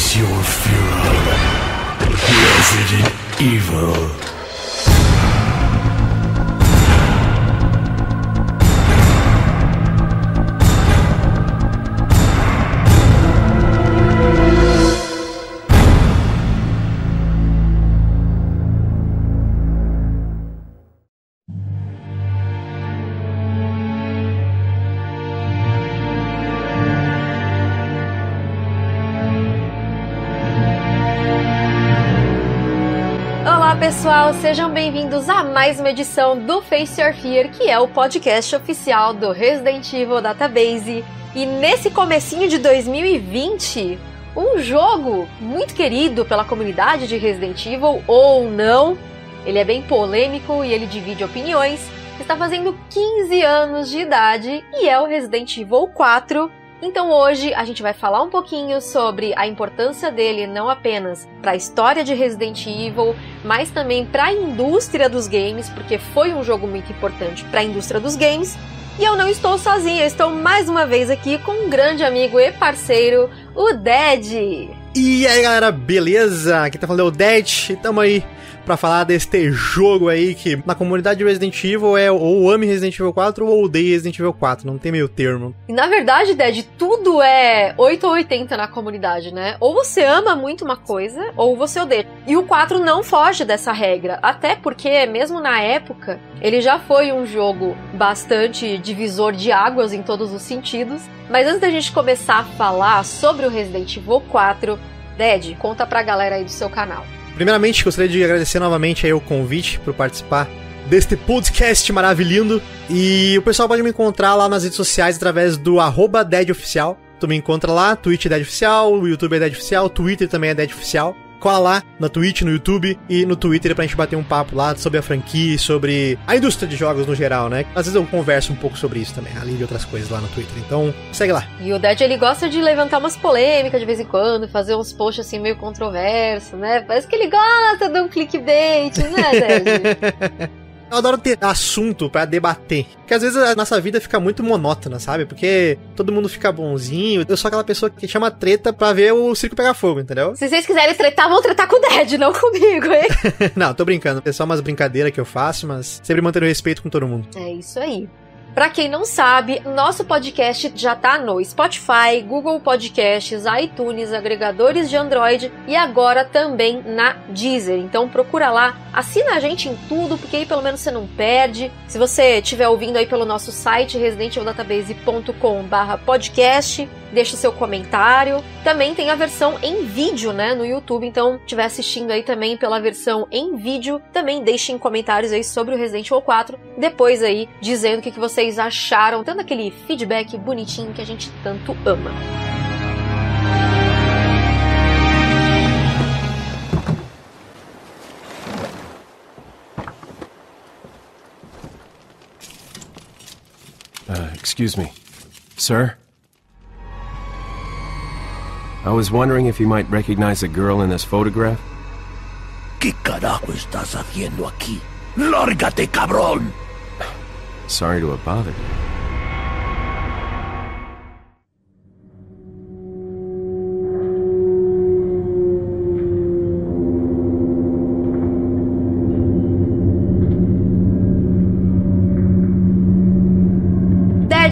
Face your fury. Resident Evil. Sejam bem-vindos a mais uma edição do Face Your Fear, que é o podcast oficial do Resident Evil Database. E nesse comecinho de 2020, um jogo muito querido pela comunidade de Resident Evil ou não, ele é bem polêmico e ele divide opiniões, está fazendo 15 anos de idade e é o Resident Evil 4 então hoje a gente vai falar um pouquinho sobre a importância dele não apenas para a história de Resident Evil, mas também para a indústria dos games, porque foi um jogo muito importante para a indústria dos games. E eu não estou sozinha, estou mais uma vez aqui com um grande amigo e parceiro, o Dead. E aí galera, beleza? Aqui tá falando é o Dead, tamo aí para falar deste jogo aí que na comunidade de Resident Evil é ou ame Resident Evil 4 ou odeie Resident Evil 4, não tem meio termo. E na verdade, Ded, tudo é 8 ou 80 na comunidade, né? Ou você ama muito uma coisa, ou você odeia. E o 4 não foge dessa regra, até porque mesmo na época, ele já foi um jogo bastante divisor de águas em todos os sentidos. Mas antes da gente começar a falar sobre o Resident Evil 4, Ded, conta pra galera aí do seu canal. Primeiramente, gostaria de agradecer novamente aí o convite para participar deste podcast maravilhoso. E o pessoal pode me encontrar lá nas redes sociais através do DeadOficial. Tu me encontra lá, Twitch é Dead Oficial, o YouTube é Dead Oficial, Twitter também é Dead Oficial cola lá na Twitch, no YouTube e no Twitter pra gente bater um papo lá sobre a franquia, sobre a indústria de jogos no geral, né? Às vezes eu converso um pouco sobre isso também, além de outras coisas lá no Twitter. Então, segue lá. E o Dead, ele gosta de levantar umas polêmicas de vez em quando, fazer uns posts assim meio controversos, né? Parece que ele gosta de um clickbait, né, Dead? Eu adoro ter assunto para debater. Porque às vezes a nossa vida fica muito monótona, sabe? Porque todo mundo fica bonzinho. Eu sou aquela pessoa que chama treta pra ver o circo pegar fogo, entendeu? Se vocês quiserem tretar, vão tretar com o Dead, não comigo, hein? não, tô brincando. É só umas brincadeiras que eu faço, mas sempre mantendo respeito com todo mundo. É isso aí. Para quem não sabe, nosso podcast já tá no Spotify, Google Podcasts, iTunes, agregadores de Android e agora também na Deezer. Então procura lá, assina a gente em tudo, porque aí pelo menos você não perde. Se você estiver ouvindo aí pelo nosso site residentevildatabase.com/podcast, deixa o seu comentário. Também tem a versão em vídeo, né, no YouTube. Então, estiver assistindo aí também pela versão em vídeo, também deixem comentários aí sobre o Resident Evil 4. Depois aí dizendo o que vocês acharam, dando aquele feedback bonitinho que a gente tanto ama. Uh, excuse me. Sir? I was wondering if you might recognize a girl in this photograph. ¿Qué carajo estás haciendo aquí? ¡Lárgate, cabrón! Sorry to have bothered you.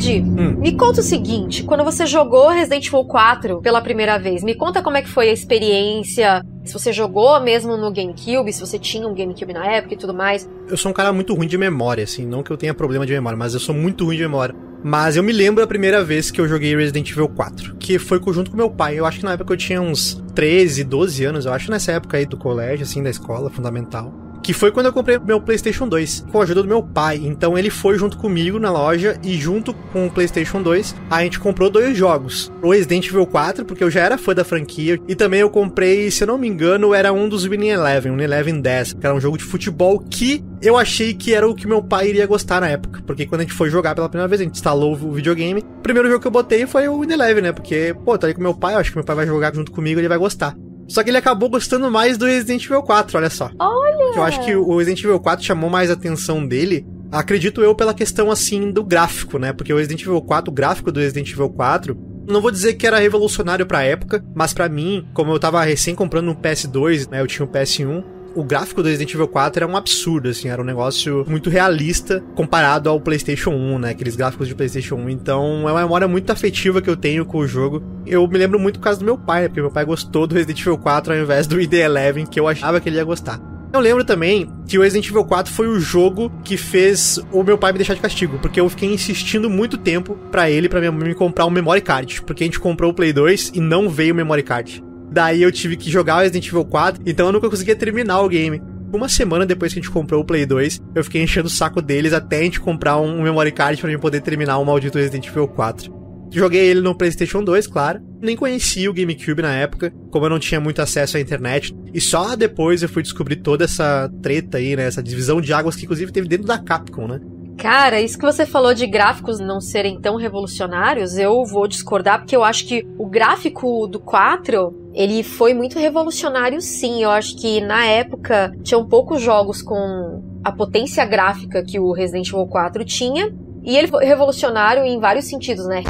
Hum. me conta o seguinte: quando você jogou Resident Evil 4 pela primeira vez, me conta como é que foi a experiência. Se você jogou mesmo no GameCube, se você tinha um GameCube na época e tudo mais. Eu sou um cara muito ruim de memória, assim, não que eu tenha problema de memória, mas eu sou muito ruim de memória. Mas eu me lembro a primeira vez que eu joguei Resident Evil 4, que foi junto com meu pai. Eu acho que na época eu tinha uns 13, 12 anos, eu acho nessa época aí do colégio, assim, da escola fundamental que foi quando eu comprei meu PlayStation 2, com a ajuda do meu pai. Então ele foi junto comigo na loja e junto com o PlayStation 2, a gente comprou dois jogos. O Resident Evil 4, porque eu já era fã da franquia, e também eu comprei, se eu não me engano, era um dos Winning Eleven, um Eleven 10, que era um jogo de futebol que eu achei que era o que meu pai iria gostar na época, porque quando a gente foi jogar pela primeira vez, a gente instalou o videogame, o primeiro jogo que eu botei foi o Winning Eleven, né? Porque, pô, tá ali com meu pai, eu acho que meu pai vai jogar junto comigo, ele vai gostar. Só que ele acabou gostando mais do Resident Evil 4, olha só. Olha! Eu acho que o Resident Evil 4 chamou mais a atenção dele acredito eu pela questão assim do gráfico, né? Porque o Resident Evil 4, o gráfico do Resident Evil 4, Não vou dizer que era revolucionário pra época, mas para mim, como eu tava recém comprando um PS2, né, eu tinha um PS1, o gráfico do Resident Evil 4 era um absurdo, assim, era um negócio muito realista comparado ao PlayStation 1, né? Aqueles gráficos de PlayStation 1. Então é uma memória muito afetiva que eu tenho com o jogo. Eu me lembro muito por causa do meu pai, né? Porque meu pai gostou do Resident Evil 4 ao invés do ID11, que eu achava que ele ia gostar. Eu lembro também que o Resident Evil 4 foi o jogo que fez o meu pai me deixar de castigo, porque eu fiquei insistindo muito tempo para ele, para me comprar um memory card, porque a gente comprou o Play 2 e não veio o memory card. Daí eu tive que jogar o Resident Evil 4, então eu nunca conseguia terminar o game. Uma semana depois que a gente comprou o Play 2, eu fiquei enchendo o saco deles até a gente comprar um memory card pra gente poder terminar o maldito Resident Evil 4. Joguei ele no PlayStation 2, claro. Nem conhecia o GameCube na época, como eu não tinha muito acesso à internet. E só depois eu fui descobrir toda essa treta aí, né? Essa divisão de águas que inclusive teve dentro da Capcom, né? Cara, isso que você falou de gráficos não serem tão revolucionários, eu vou discordar, porque eu acho que o gráfico do 4, ele foi muito revolucionário sim. Eu acho que na época tinham poucos jogos com a potência gráfica que o Resident Evil 4 tinha. E ele foi revolucionário em vários sentidos, né?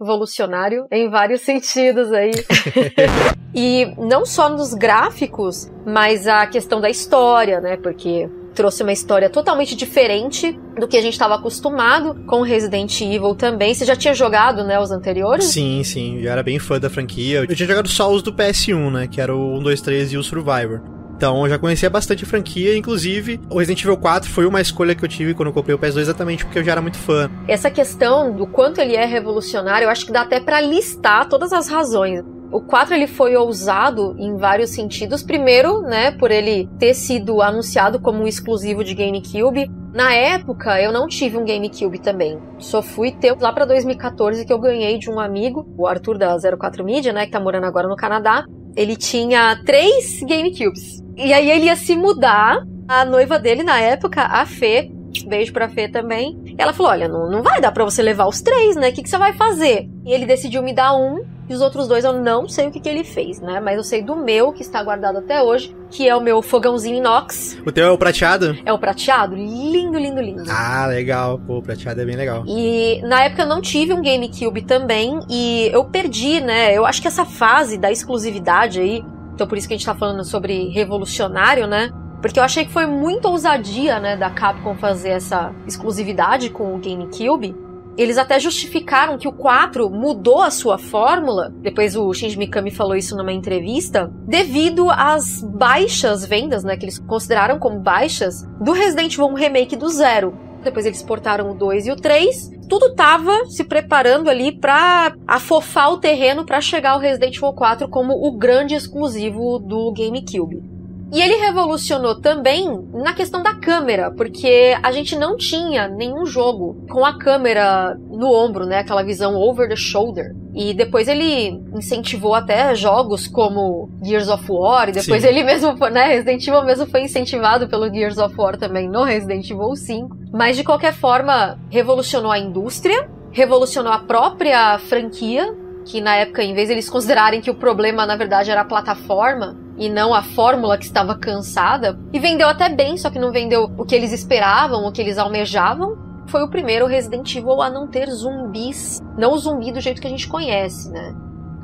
Revolucionário em vários sentidos aí. e não só nos gráficos, mas a questão da história, né? Porque trouxe uma história totalmente diferente do que a gente estava acostumado com Resident Evil também. Você já tinha jogado, né, os anteriores? Sim, sim, já era bem fã da franquia. Eu tinha jogado só os do PS1, né, que era o 1, 2, 3 e o Survivor. Então eu já conhecia bastante a franquia, inclusive o Resident Evil 4 foi uma escolha que eu tive quando eu comprei o PS2 exatamente porque eu já era muito fã. Essa questão do quanto ele é revolucionário, eu acho que dá até para listar todas as razões. O 4 ele foi ousado em vários sentidos. Primeiro, né, por ele ter sido anunciado como um exclusivo de GameCube. Na época, eu não tive um GameCube também. Só fui ter lá para 2014 que eu ganhei de um amigo, o Arthur da 04 Media, né, que tá morando agora no Canadá. Ele tinha três GameCubes. E aí ele ia se mudar. A noiva dele na época, a Fê, beijo pra Fê também. Ela falou: Olha, não, não vai dar para você levar os três, né? O que, que você vai fazer? E ele decidiu me dar um e os outros dois eu não sei o que, que ele fez, né? Mas eu sei do meu, que está guardado até hoje, que é o meu fogãozinho inox. O teu é o prateado? É o prateado? Lindo, lindo, lindo. Ah, legal. Pô, o prateado é bem legal. E na época eu não tive um GameCube também e eu perdi, né? Eu acho que essa fase da exclusividade aí, então por isso que a gente tá falando sobre revolucionário, né? Porque eu achei que foi muita ousadia, né, da Capcom fazer essa exclusividade com o GameCube. Eles até justificaram que o 4 mudou a sua fórmula, depois o Shinji Mikami falou isso numa entrevista, devido às baixas vendas, né, que eles consideraram como baixas, do Resident Evil Remake do Zero. Depois eles portaram o 2 e o 3. Tudo tava se preparando ali para afofar o terreno para chegar ao Resident Evil 4 como o grande exclusivo do GameCube. E ele revolucionou também na questão da câmera, porque a gente não tinha nenhum jogo com a câmera no ombro, né? Aquela visão over the shoulder. E depois ele incentivou até jogos como Gears of War, e depois Sim. ele mesmo, né? Resident Evil mesmo foi incentivado pelo Gears of War também no Resident Evil 5. Mas de qualquer forma, revolucionou a indústria, revolucionou a própria franquia, que na época, em vez de eles considerarem que o problema na verdade era a plataforma, e não a fórmula que estava cansada. E vendeu até bem, só que não vendeu o que eles esperavam, o que eles almejavam. Foi o primeiro Resident Evil a não ter zumbis, não o zumbi do jeito que a gente conhece, né?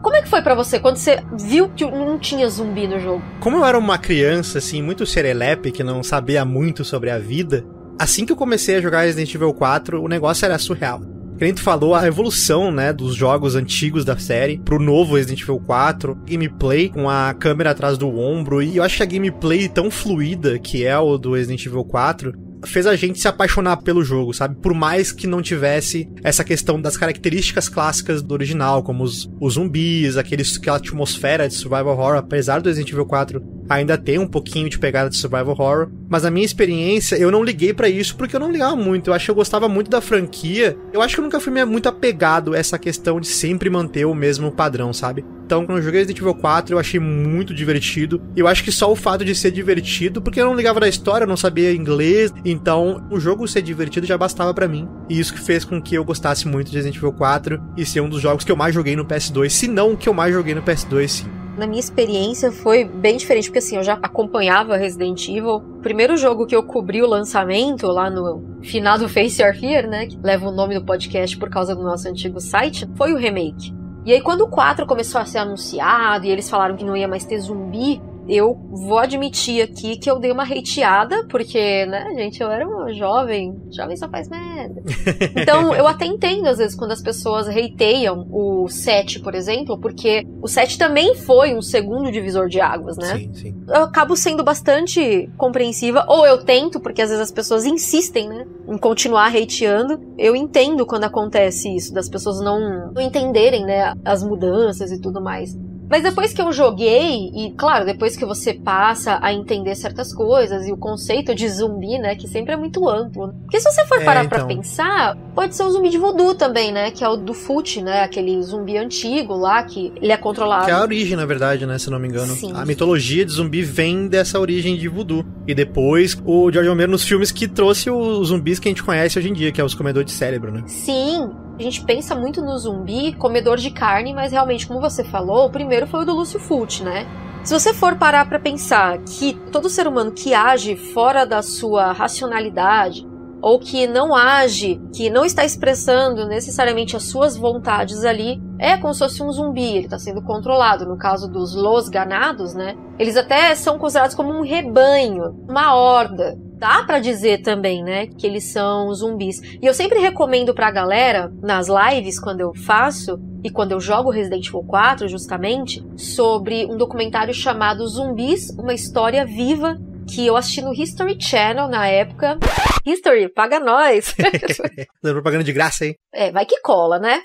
Como é que foi para você quando você viu que não tinha zumbi no jogo? Como eu era uma criança, assim, muito serelepe, que não sabia muito sobre a vida, assim que eu comecei a jogar Resident Evil 4, o negócio era surreal. Que tu falou, a evolução, né, dos jogos antigos da série pro novo Resident Evil 4, gameplay com a câmera atrás do ombro, e eu acho que a gameplay tão fluida que é o do Resident Evil 4, fez a gente se apaixonar pelo jogo, sabe? Por mais que não tivesse essa questão das características clássicas do original, como os, os zumbis, aqueles, aquela atmosfera de survival horror, apesar do Resident Evil 4 ainda tem um pouquinho de pegada de survival horror, mas a minha experiência, eu não liguei para isso porque eu não ligava muito. Eu acho que eu gostava muito da franquia. Eu acho que eu nunca fui muito apegado a essa questão de sempre manter o mesmo padrão, sabe? Então, quando eu joguei Resident Evil 4, eu achei muito divertido. Eu acho que só o fato de ser divertido, porque eu não ligava da história, eu não sabia inglês, então o jogo ser divertido já bastava para mim. E isso que fez com que eu gostasse muito de Resident Evil 4 e ser um dos jogos que eu mais joguei no PS2, se não o que eu mais joguei no PS2, sim. na minha experiência foi bem diferente, porque assim, eu já acompanhava Resident Evil. O primeiro jogo que eu cobri o lançamento lá no final do Face Your Fear, né, que leva o nome do podcast por causa do nosso antigo site, foi o remake. E aí quando o 4 começou a ser anunciado e eles falaram que não ia mais ter zumbi, eu vou admitir aqui que eu dei uma hateada, porque, né, gente, eu era uma jovem, jovem só faz merda. Então, eu até entendo, às vezes, quando as pessoas hateiam o 7, por exemplo, porque o 7 também foi um segundo divisor de águas, né? Sim, sim. Eu acabo sendo bastante compreensiva, ou eu tento, porque às vezes as pessoas insistem, né, em continuar hateando. Eu entendo quando acontece isso, das pessoas não, não entenderem, né, as mudanças e tudo mais. Mas depois que eu joguei, e claro, depois que você passa a entender certas coisas, e o conceito de zumbi, né, que sempre é muito amplo. Porque se você for É, parar então. pra pensar, pode ser o zumbi de voodoo também, né, que é o do Foot, né, aquele zumbi antigo lá, que ele é controlado. Que é a origem, na verdade, né? Se não me engano. Sim. A mitologia de zumbi vem dessa origem de voodoo. E depois, o George Romero nos filmes que trouxe os zumbis que a gente conhece hoje em dia, que é os comedores de cérebro, né? Sim, a gente pensa muito no zumbi, comedor de carne, mas realmente, como você falou, o primeiro foi o do Lúcio Fulci, né? Se você for parar pra pensar que todo ser humano que age fora da sua racionalidade, ou que não age, que não está expressando necessariamente as suas vontades ali, é como se fosse um zumbi, ele está sendo controlado. No caso dos los ganados, né? Eles até são considerados como um rebanho, uma horda. Dá pra dizer também, né, que eles são zumbis. E eu sempre recomendo pra galera, nas lives, quando eu faço, e quando eu jogo Resident Evil 4, justamente, sobre um documentário chamado Zumbis, uma história viva, que eu assisti no History Channel na época. History, paga nós! Fazendo propaganda de graça aí. É, vai que cola, né?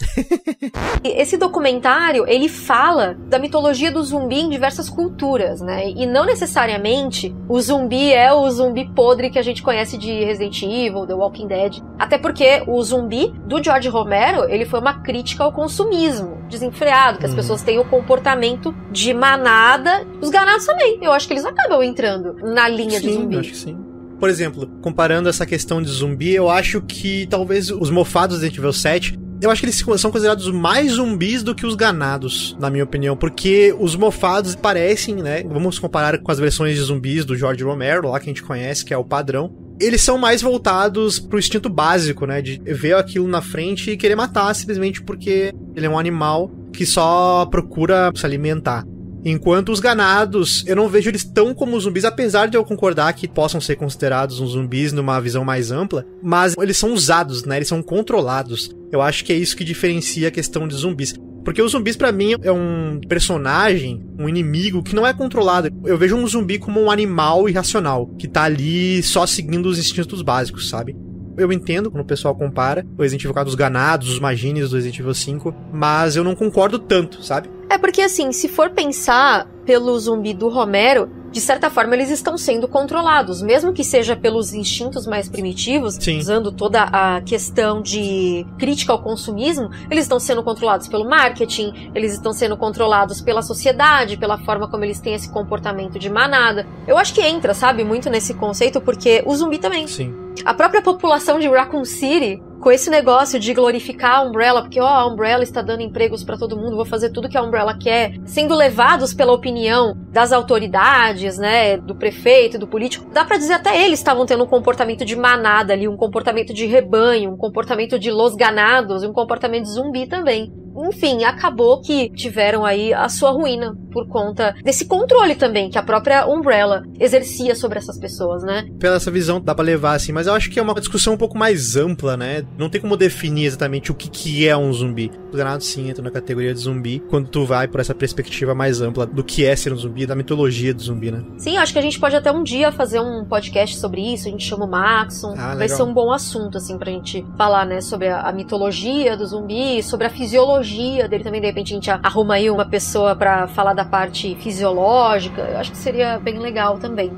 Esse documentário, ele fala da mitologia do zumbi em diversas culturas, né? E não necessariamente o zumbi é o zumbi podre que a gente conhece de Resident Evil, The Walking Dead. Até porque o zumbi do George Romero, ele foi uma crítica ao consumismo desenfreado, que as Uhum. pessoas têm o comportamento de manada. Os ganados também, eu acho que eles acabam entrando na linha de sim, zumbi. acho que sim. Por exemplo, comparando essa questão de zumbi, eu acho que talvez os mofados do Resident Evil 7 eu acho que eles são considerados mais zumbis do que os ganados, na minha opinião, porque os mofados parecem, né? Vamos comparar com as versões de zumbis do George Romero, lá que a gente conhece, que é o padrão. Eles são mais voltados pro instinto básico, né? De ver aquilo na frente e querer matar simplesmente porque ele é um animal que só procura se alimentar. Enquanto os ganados, eu não vejo eles tão como zumbis, apesar de eu concordar que possam ser considerados uns zumbis numa visão mais ampla, mas eles são usados, né? Eles são controlados. Eu acho que é isso que diferencia a questão de zumbis. Porque os zumbis, pra mim, é um personagem, um inimigo que não é controlado. Eu vejo um zumbi como um animal irracional, que tá ali só seguindo os instintos básicos, sabe? Eu entendo quando o pessoal compara o Resident Evil 4 dos ganados, os magines do Resident Evil 5, mas eu não concordo tanto, sabe? É porque assim, se for pensar pelo zumbi do Romero, de certa forma eles estão sendo controlados, mesmo que seja pelos instintos mais primitivos, Sim. usando toda a questão de crítica ao consumismo, eles estão sendo controlados pelo marketing, eles estão sendo controlados pela sociedade, pela forma como eles têm esse comportamento de manada. Eu acho que entra, sabe, muito nesse conceito, porque o zumbi também. Sim. A própria população de Raccoon City, com esse negócio de glorificar a Umbrella, porque ó, a Umbrella está dando empregos pra todo mundo, vou fazer tudo que a Umbrella quer, sendo levados pela opinião das autoridades, né, do prefeito, do político, dá pra dizer até eles estavam tendo um comportamento de manada ali, um comportamento de rebanho, um comportamento de los ganados, um comportamento de zumbi também. Enfim, acabou que tiveram aí a sua ruína por conta desse controle também que a própria Umbrella exercia sobre essas pessoas, né? Pela essa visão dá pra levar assim, mas eu acho que é uma discussão um pouco mais ampla, né? Não tem como definir exatamente o que, que é um zumbi. Os granados sim entram na categoria de zumbi quando tu vai por essa perspectiva mais ampla do que é ser um zumbi, da mitologia do zumbi, né? Sim, acho que a gente pode até um dia fazer um podcast sobre isso. A gente chama o Maxon. Ah, Vai ser um bom assunto, assim, pra gente falar, né, sobre a, a mitologia do zumbi, sobre a fisiologia dele também. De repente a gente arruma aí uma pessoa pra falar da parte fisiológica. Eu acho que seria bem legal também.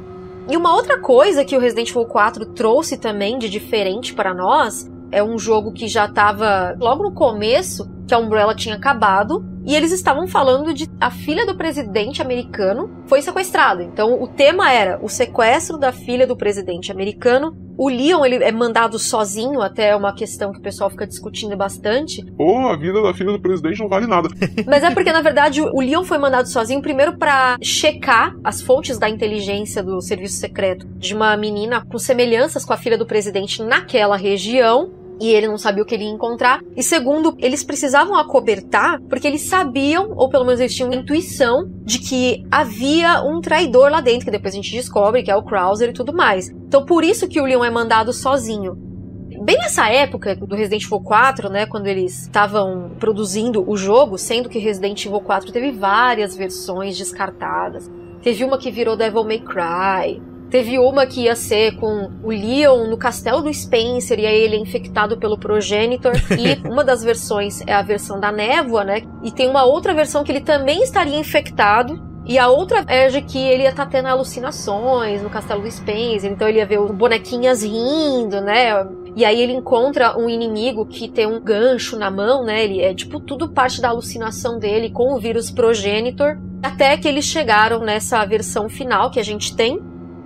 E uma outra coisa que o Resident Evil 4 trouxe também de diferente para nós é um jogo que já tava logo no começo, que a Umbrella tinha acabado, e eles estavam falando de a filha do presidente americano foi sequestrada. Então o tema era o sequestro da filha do presidente americano O Leon, ele é mandado sozinho, até é uma questão que o pessoal fica discutindo bastante. Ou a vida da filha do presidente não vale nada. Mas é porque, na verdade, o Leon foi mandado sozinho primeiro para checar as fontes da inteligência do serviço secreto de uma menina com semelhanças com a filha do presidente naquela região e ele não sabia o que ele ia encontrar. E segundo, eles precisavam acobertar porque eles sabiam, ou pelo menos eles tinham intuição, de que havia um traidor lá dentro, que depois a gente descobre que é o Krauser e tudo mais. Então por isso que o Leon é mandado sozinho. Bem nessa época do Resident Evil 4, né, quando eles estavam produzindo o jogo, sendo que Resident Evil 4 teve várias versões descartadas. Teve uma que virou Devil May Cry, Teve uma que ia ser com o Leon no castelo do Spencer e aí ele é infectado pelo Progenitor. e uma das versões é a versão da névoa, né? E tem uma outra versão que ele também estaria infectado. E a outra é de que ele ia estar tá tendo alucinações no castelo do Spencer. Então ele ia ver os bonequinhas rindo, né? E aí ele encontra um inimigo que tem um gancho na mão, né? Ele é tipo tudo parte da alucinação dele com o vírus Progenitor. Até que eles chegaram nessa versão final que a gente tem,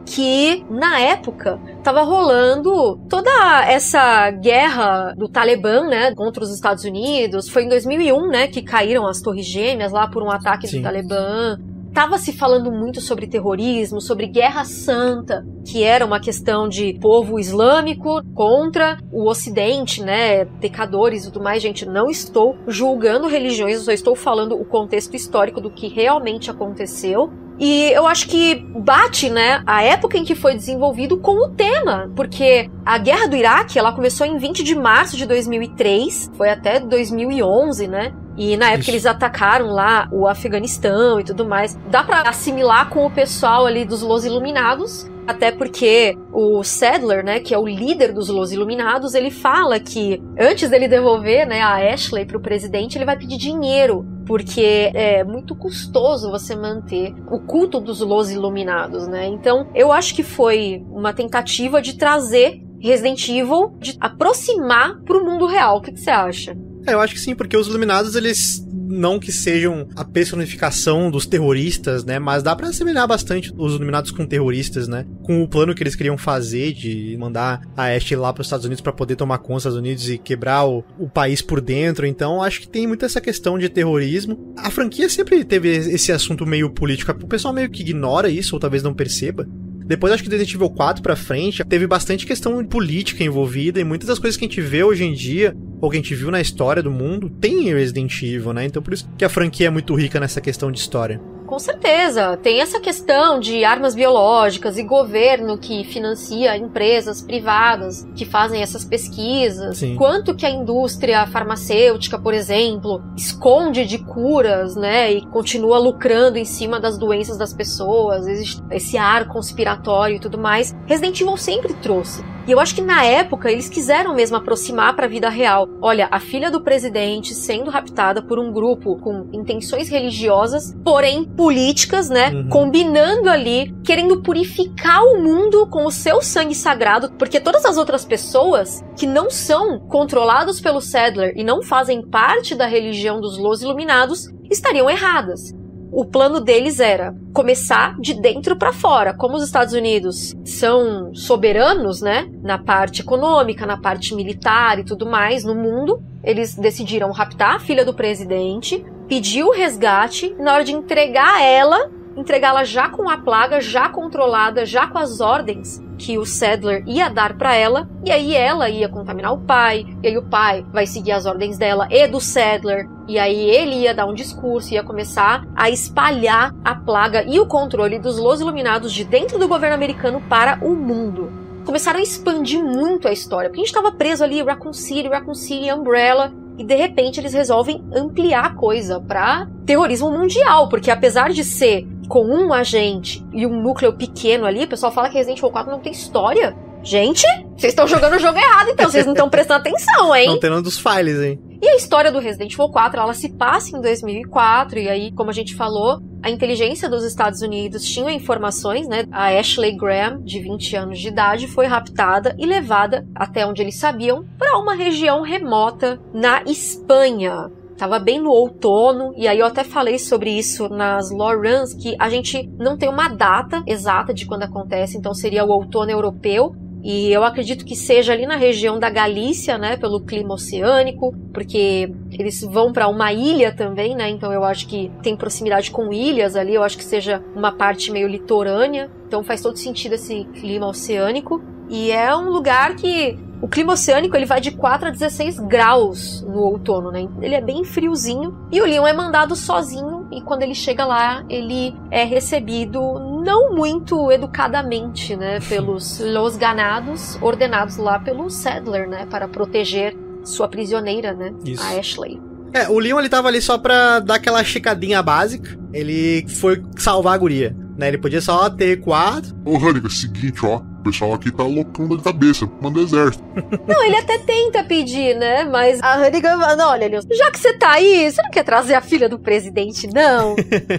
que na época estava rolando toda essa guerra do Talibã, né, contra os Estados Unidos. Foi em 2001, né, que caíram as Torres Gêmeas lá por um ataque Sim. do Talibã. Tava se falando muito sobre terrorismo, sobre guerra santa, que era uma questão de povo islâmico contra o ocidente, né, pecadores e tudo mais. Gente, não estou julgando religiões, eu só estou falando o contexto histórico do que realmente aconteceu. E eu acho que bate, né, a época em que foi desenvolvido com o tema, porque a guerra do Iraque, ela começou em 20 de março de 2003, foi até 2011, né? E na época Isso. eles atacaram lá o Afeganistão e tudo mais. Dá para assimilar com o pessoal ali dos Los Iluminados, até porque o Sadler, né, que é o líder dos Los Iluminados, ele fala que antes dele devolver, né, a Ashley para o presidente, ele vai pedir dinheiro, porque é muito custoso você manter o culto dos Los Iluminados, né? Então, eu acho que foi uma tentativa de trazer Resident Evil, de aproximar para o mundo real. O que, que você acha? É, eu acho que sim, porque os Iluminados, eles não que sejam a personificação dos terroristas, né? Mas dá para assemelhar bastante os Iluminados com terroristas, né? Com o plano que eles queriam fazer de mandar a Ashe lá para os Estados Unidos para poder tomar conta dos Estados Unidos e quebrar o, o país por dentro. Então, acho que tem muito essa questão de terrorismo. A franquia sempre teve esse assunto meio político. O pessoal meio que ignora isso, ou talvez não perceba. Depois, acho que Resident Evil 4 pra frente, teve bastante questão política envolvida e muitas das coisas que a gente vê hoje em dia, ou que a gente viu na história do mundo, tem em Resident Evil, né? Então por isso que a franquia é muito rica nessa questão de história. Com certeza. Tem essa questão de armas biológicas e governo que financia empresas privadas que fazem essas pesquisas. Sim. Quanto que a indústria farmacêutica, por exemplo, esconde de curas, né? E continua lucrando em cima das doenças das pessoas. Existe esse ar conspiratório e tudo mais. Resident Evil sempre trouxe. E eu acho que na época eles quiseram mesmo aproximar para a vida real. Olha, a filha do presidente sendo raptada por um grupo com intenções religiosas, porém políticas, né? Uhum. Combinando ali, querendo purificar o mundo com o seu sangue sagrado, porque todas as outras pessoas que não são controladas pelo Sadler e não fazem parte da religião dos Los Iluminados estariam erradas o plano deles era começar de dentro para fora. Como os Estados Unidos são soberanos, né, na parte econômica, na parte militar e tudo mais no mundo, eles decidiram raptar a filha do presidente, pedir o resgate, e na hora de entregar ela, entregá-la já com a plaga, já controlada, já com as ordens que o Sadler ia dar para ela, e aí ela ia contaminar o pai, e aí o pai vai seguir as ordens dela e do Sadler, e aí ele ia dar um discurso, ia começar a espalhar a plaga e o controle dos Los Iluminados de dentro do governo americano para o mundo. Começaram a expandir muito a história, porque a gente estava preso ali, Raccoon City, Raccoon City, Umbrella, e de repente eles resolvem ampliar a coisa para terrorismo mundial, porque apesar de ser com um agente e um núcleo pequeno ali, o pessoal fala que Resident Evil 4 não tem história. Gente, vocês estão jogando o jogo errado, então vocês não estão prestando atenção, hein? Não tem dos files, hein? E a história do Resident Evil 4, ela se passa em 2004, e aí, como a gente falou, a inteligência dos Estados Unidos tinha informações, né? A Ashley Graham, de 20 anos de idade, foi raptada e levada até onde eles sabiam para uma região remota na Espanha. Tava bem no outono, e aí eu até falei sobre isso nas lore runs, que a gente não tem uma data exata de quando acontece, então seria o outono europeu, E eu acredito que seja ali na região da Galícia, né, pelo clima oceânico, porque eles vão para uma ilha também, né? Então eu acho que tem proximidade com ilhas ali, eu acho que seja uma parte meio litorânea. Então faz todo sentido esse clima oceânico. E é um lugar que o clima oceânico ele vai de 4 a 16 graus no outono, né? Ele é bem friozinho. E o Leon é mandado sozinho e quando ele chega lá, ele é recebido não muito educadamente, né, pelos los ganados ordenados lá pelo Sadler, né, para proteger sua prisioneira, né, Isso. a Ashley. É, o Leon ele tava ali só pra dar aquela checadinha básica. Ele foi salvar a guria. Né? Ele podia só ter quatro. Ô, Hannibal, seguinte, ó. O pessoal aqui tá loucão da cabeça. Manda exército. Não, ele até tenta pedir, né? Mas a Hannigan fala, olha, Leon, já que você tá aí, você não quer trazer a filha do presidente, não?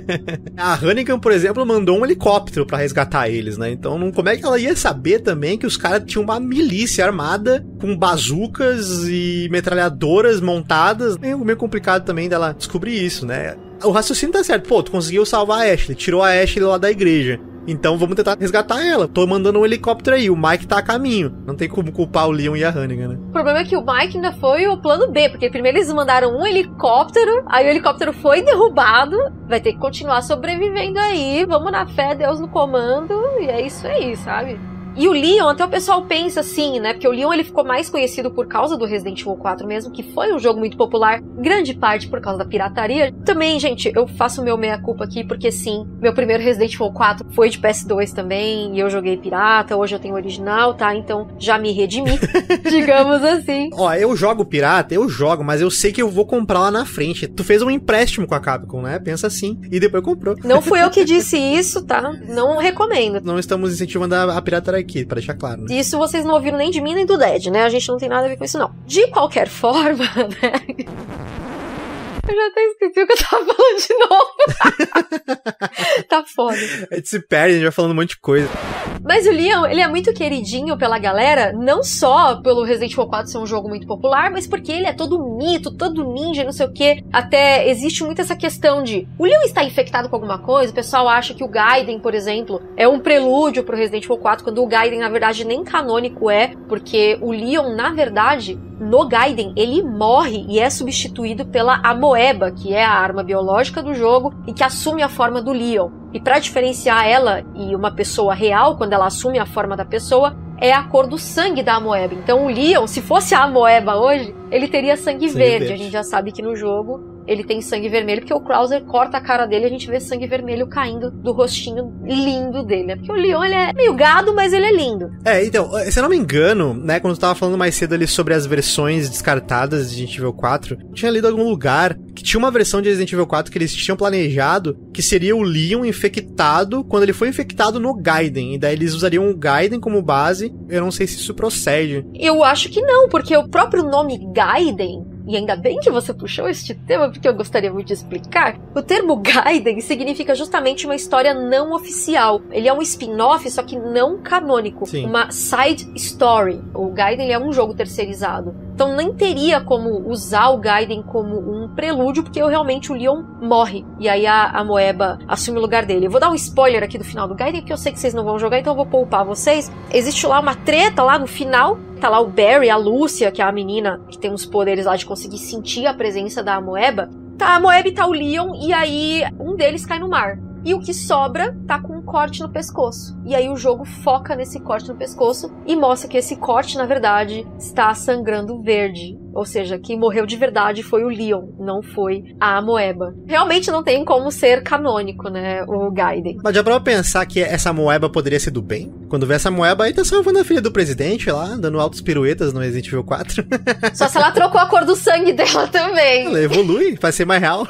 A Hannigan, por exemplo, mandou um helicóptero pra resgatar eles, né? Então, não, como é que ela ia saber também que os caras tinham uma milícia armada com bazucas e metralhadoras montadas? É meio complicado também dela descobrir isso, né? O raciocínio tá certo. Pô, tu conseguiu salvar a Ashley, tirou a Ashley lá da igreja. Então vamos tentar resgatar ela. Tô mandando um helicóptero aí, o Mike tá a caminho. Não tem como culpar o Leon e a Hannigan, né? O problema é que o Mike ainda foi o plano B, porque primeiro eles mandaram um helicóptero, aí o helicóptero foi derrubado, vai ter que continuar sobrevivendo aí, vamos na fé, Deus no comando, e é isso aí, sabe? E o Leon, até o pessoal pensa assim, né? Porque o Leon ele ficou mais conhecido por causa do Resident Evil 4 mesmo, que foi um jogo muito popular, grande parte por causa da pirataria. Também, gente, eu faço meu meia-culpa aqui, porque sim, meu primeiro Resident Evil 4 foi de PS2 também, e eu joguei pirata, hoje eu tenho original, tá? Então já me redimi, digamos assim. Ó, eu jogo pirata, eu jogo, mas eu sei que eu vou comprar lá na frente. Tu fez um empréstimo com a Capcom, né? Pensa assim. E depois comprou. Não fui eu que disse isso, tá? Não recomendo. Não estamos incentivando a, a pirataria aqui, deixar claro, né? Isso vocês não ouviram nem de mim nem do Dead, né? A gente não tem nada a ver com isso, não. De qualquer forma, né? Eu já até esqueci o que eu tava falando de novo. tá foda. A gente se perde, a gente vai falando um monte de coisa. Mas o Leon, ele é muito queridinho pela galera, não só pelo Resident Evil 4 ser um jogo muito popular, mas porque ele é todo mito, todo ninja, não sei o que. Até existe muito essa questão de o Leon está infectado com alguma coisa, o pessoal acha que o Gaiden, por exemplo, é um prelúdio pro Resident Evil 4, quando o Gaiden, na verdade, nem canônico é, porque o Leon, na verdade, no Gaiden, ele morre e é substituído pela Amoeba, que é a arma biológica do jogo e que assume a forma do Leon. E para diferenciar ela e uma pessoa real, quando ela assume a forma da pessoa, é a cor do sangue da Amoeba. Então o Leon, se fosse a Amoeba hoje, ele teria sangue, Sangue verde. verde. A gente já sabe que no jogo ele tem sangue vermelho, porque o Krauser corta a cara dele e a gente vê sangue vermelho caindo do rostinho lindo dele. É Porque o Leon, ele é meio gado, mas ele é lindo. É, então, se eu não me engano, né, quando eu tava falando mais cedo ali sobre as versões descartadas de Resident Evil 4, eu tinha lido algum lugar que tinha uma versão de Resident Evil 4 que eles tinham planejado que seria o Leon infectado quando ele foi infectado no Gaiden. E daí eles usariam o Gaiden como base. Eu não sei se isso procede. Eu acho que não, porque o próprio nome Gaiden, e ainda bem que você puxou este tema, porque eu gostaria muito de explicar. O termo Gaiden significa justamente uma história não oficial. Ele é um spin-off, só que não canônico. Sim. Uma side story. O Gaiden é um jogo terceirizado. Então nem teria como usar o Gaiden como um prelúdio, porque realmente o Leon morre. E aí a, a Moeba assume o lugar dele. Eu vou dar um spoiler aqui do final do Gaiden, porque eu sei que vocês não vão jogar, então eu vou poupar vocês. Existe lá uma treta lá no final. Tá lá o Barry, a Lúcia, que é a menina que tem uns poderes lá de conseguir sentir a presença da Moeba. Tá a Moeba e tá o Leon, e aí um deles cai no mar. E o que sobra tá com um corte no pescoço. E aí o jogo foca nesse corte no pescoço e mostra que esse corte, na verdade, está sangrando verde. Ou seja, quem morreu de verdade foi o Leon, não foi a Moeba. Realmente não tem como ser canônico, né, o Gaiden. Mas já pra pensar que essa Moeba poderia ser do bem? Quando vê essa Moeba aí, tá salvando a filha do presidente lá, dando altos piruetas no Resident Evil 4. Só se ela trocou a cor do sangue dela também. Ela evolui, vai ser mais real.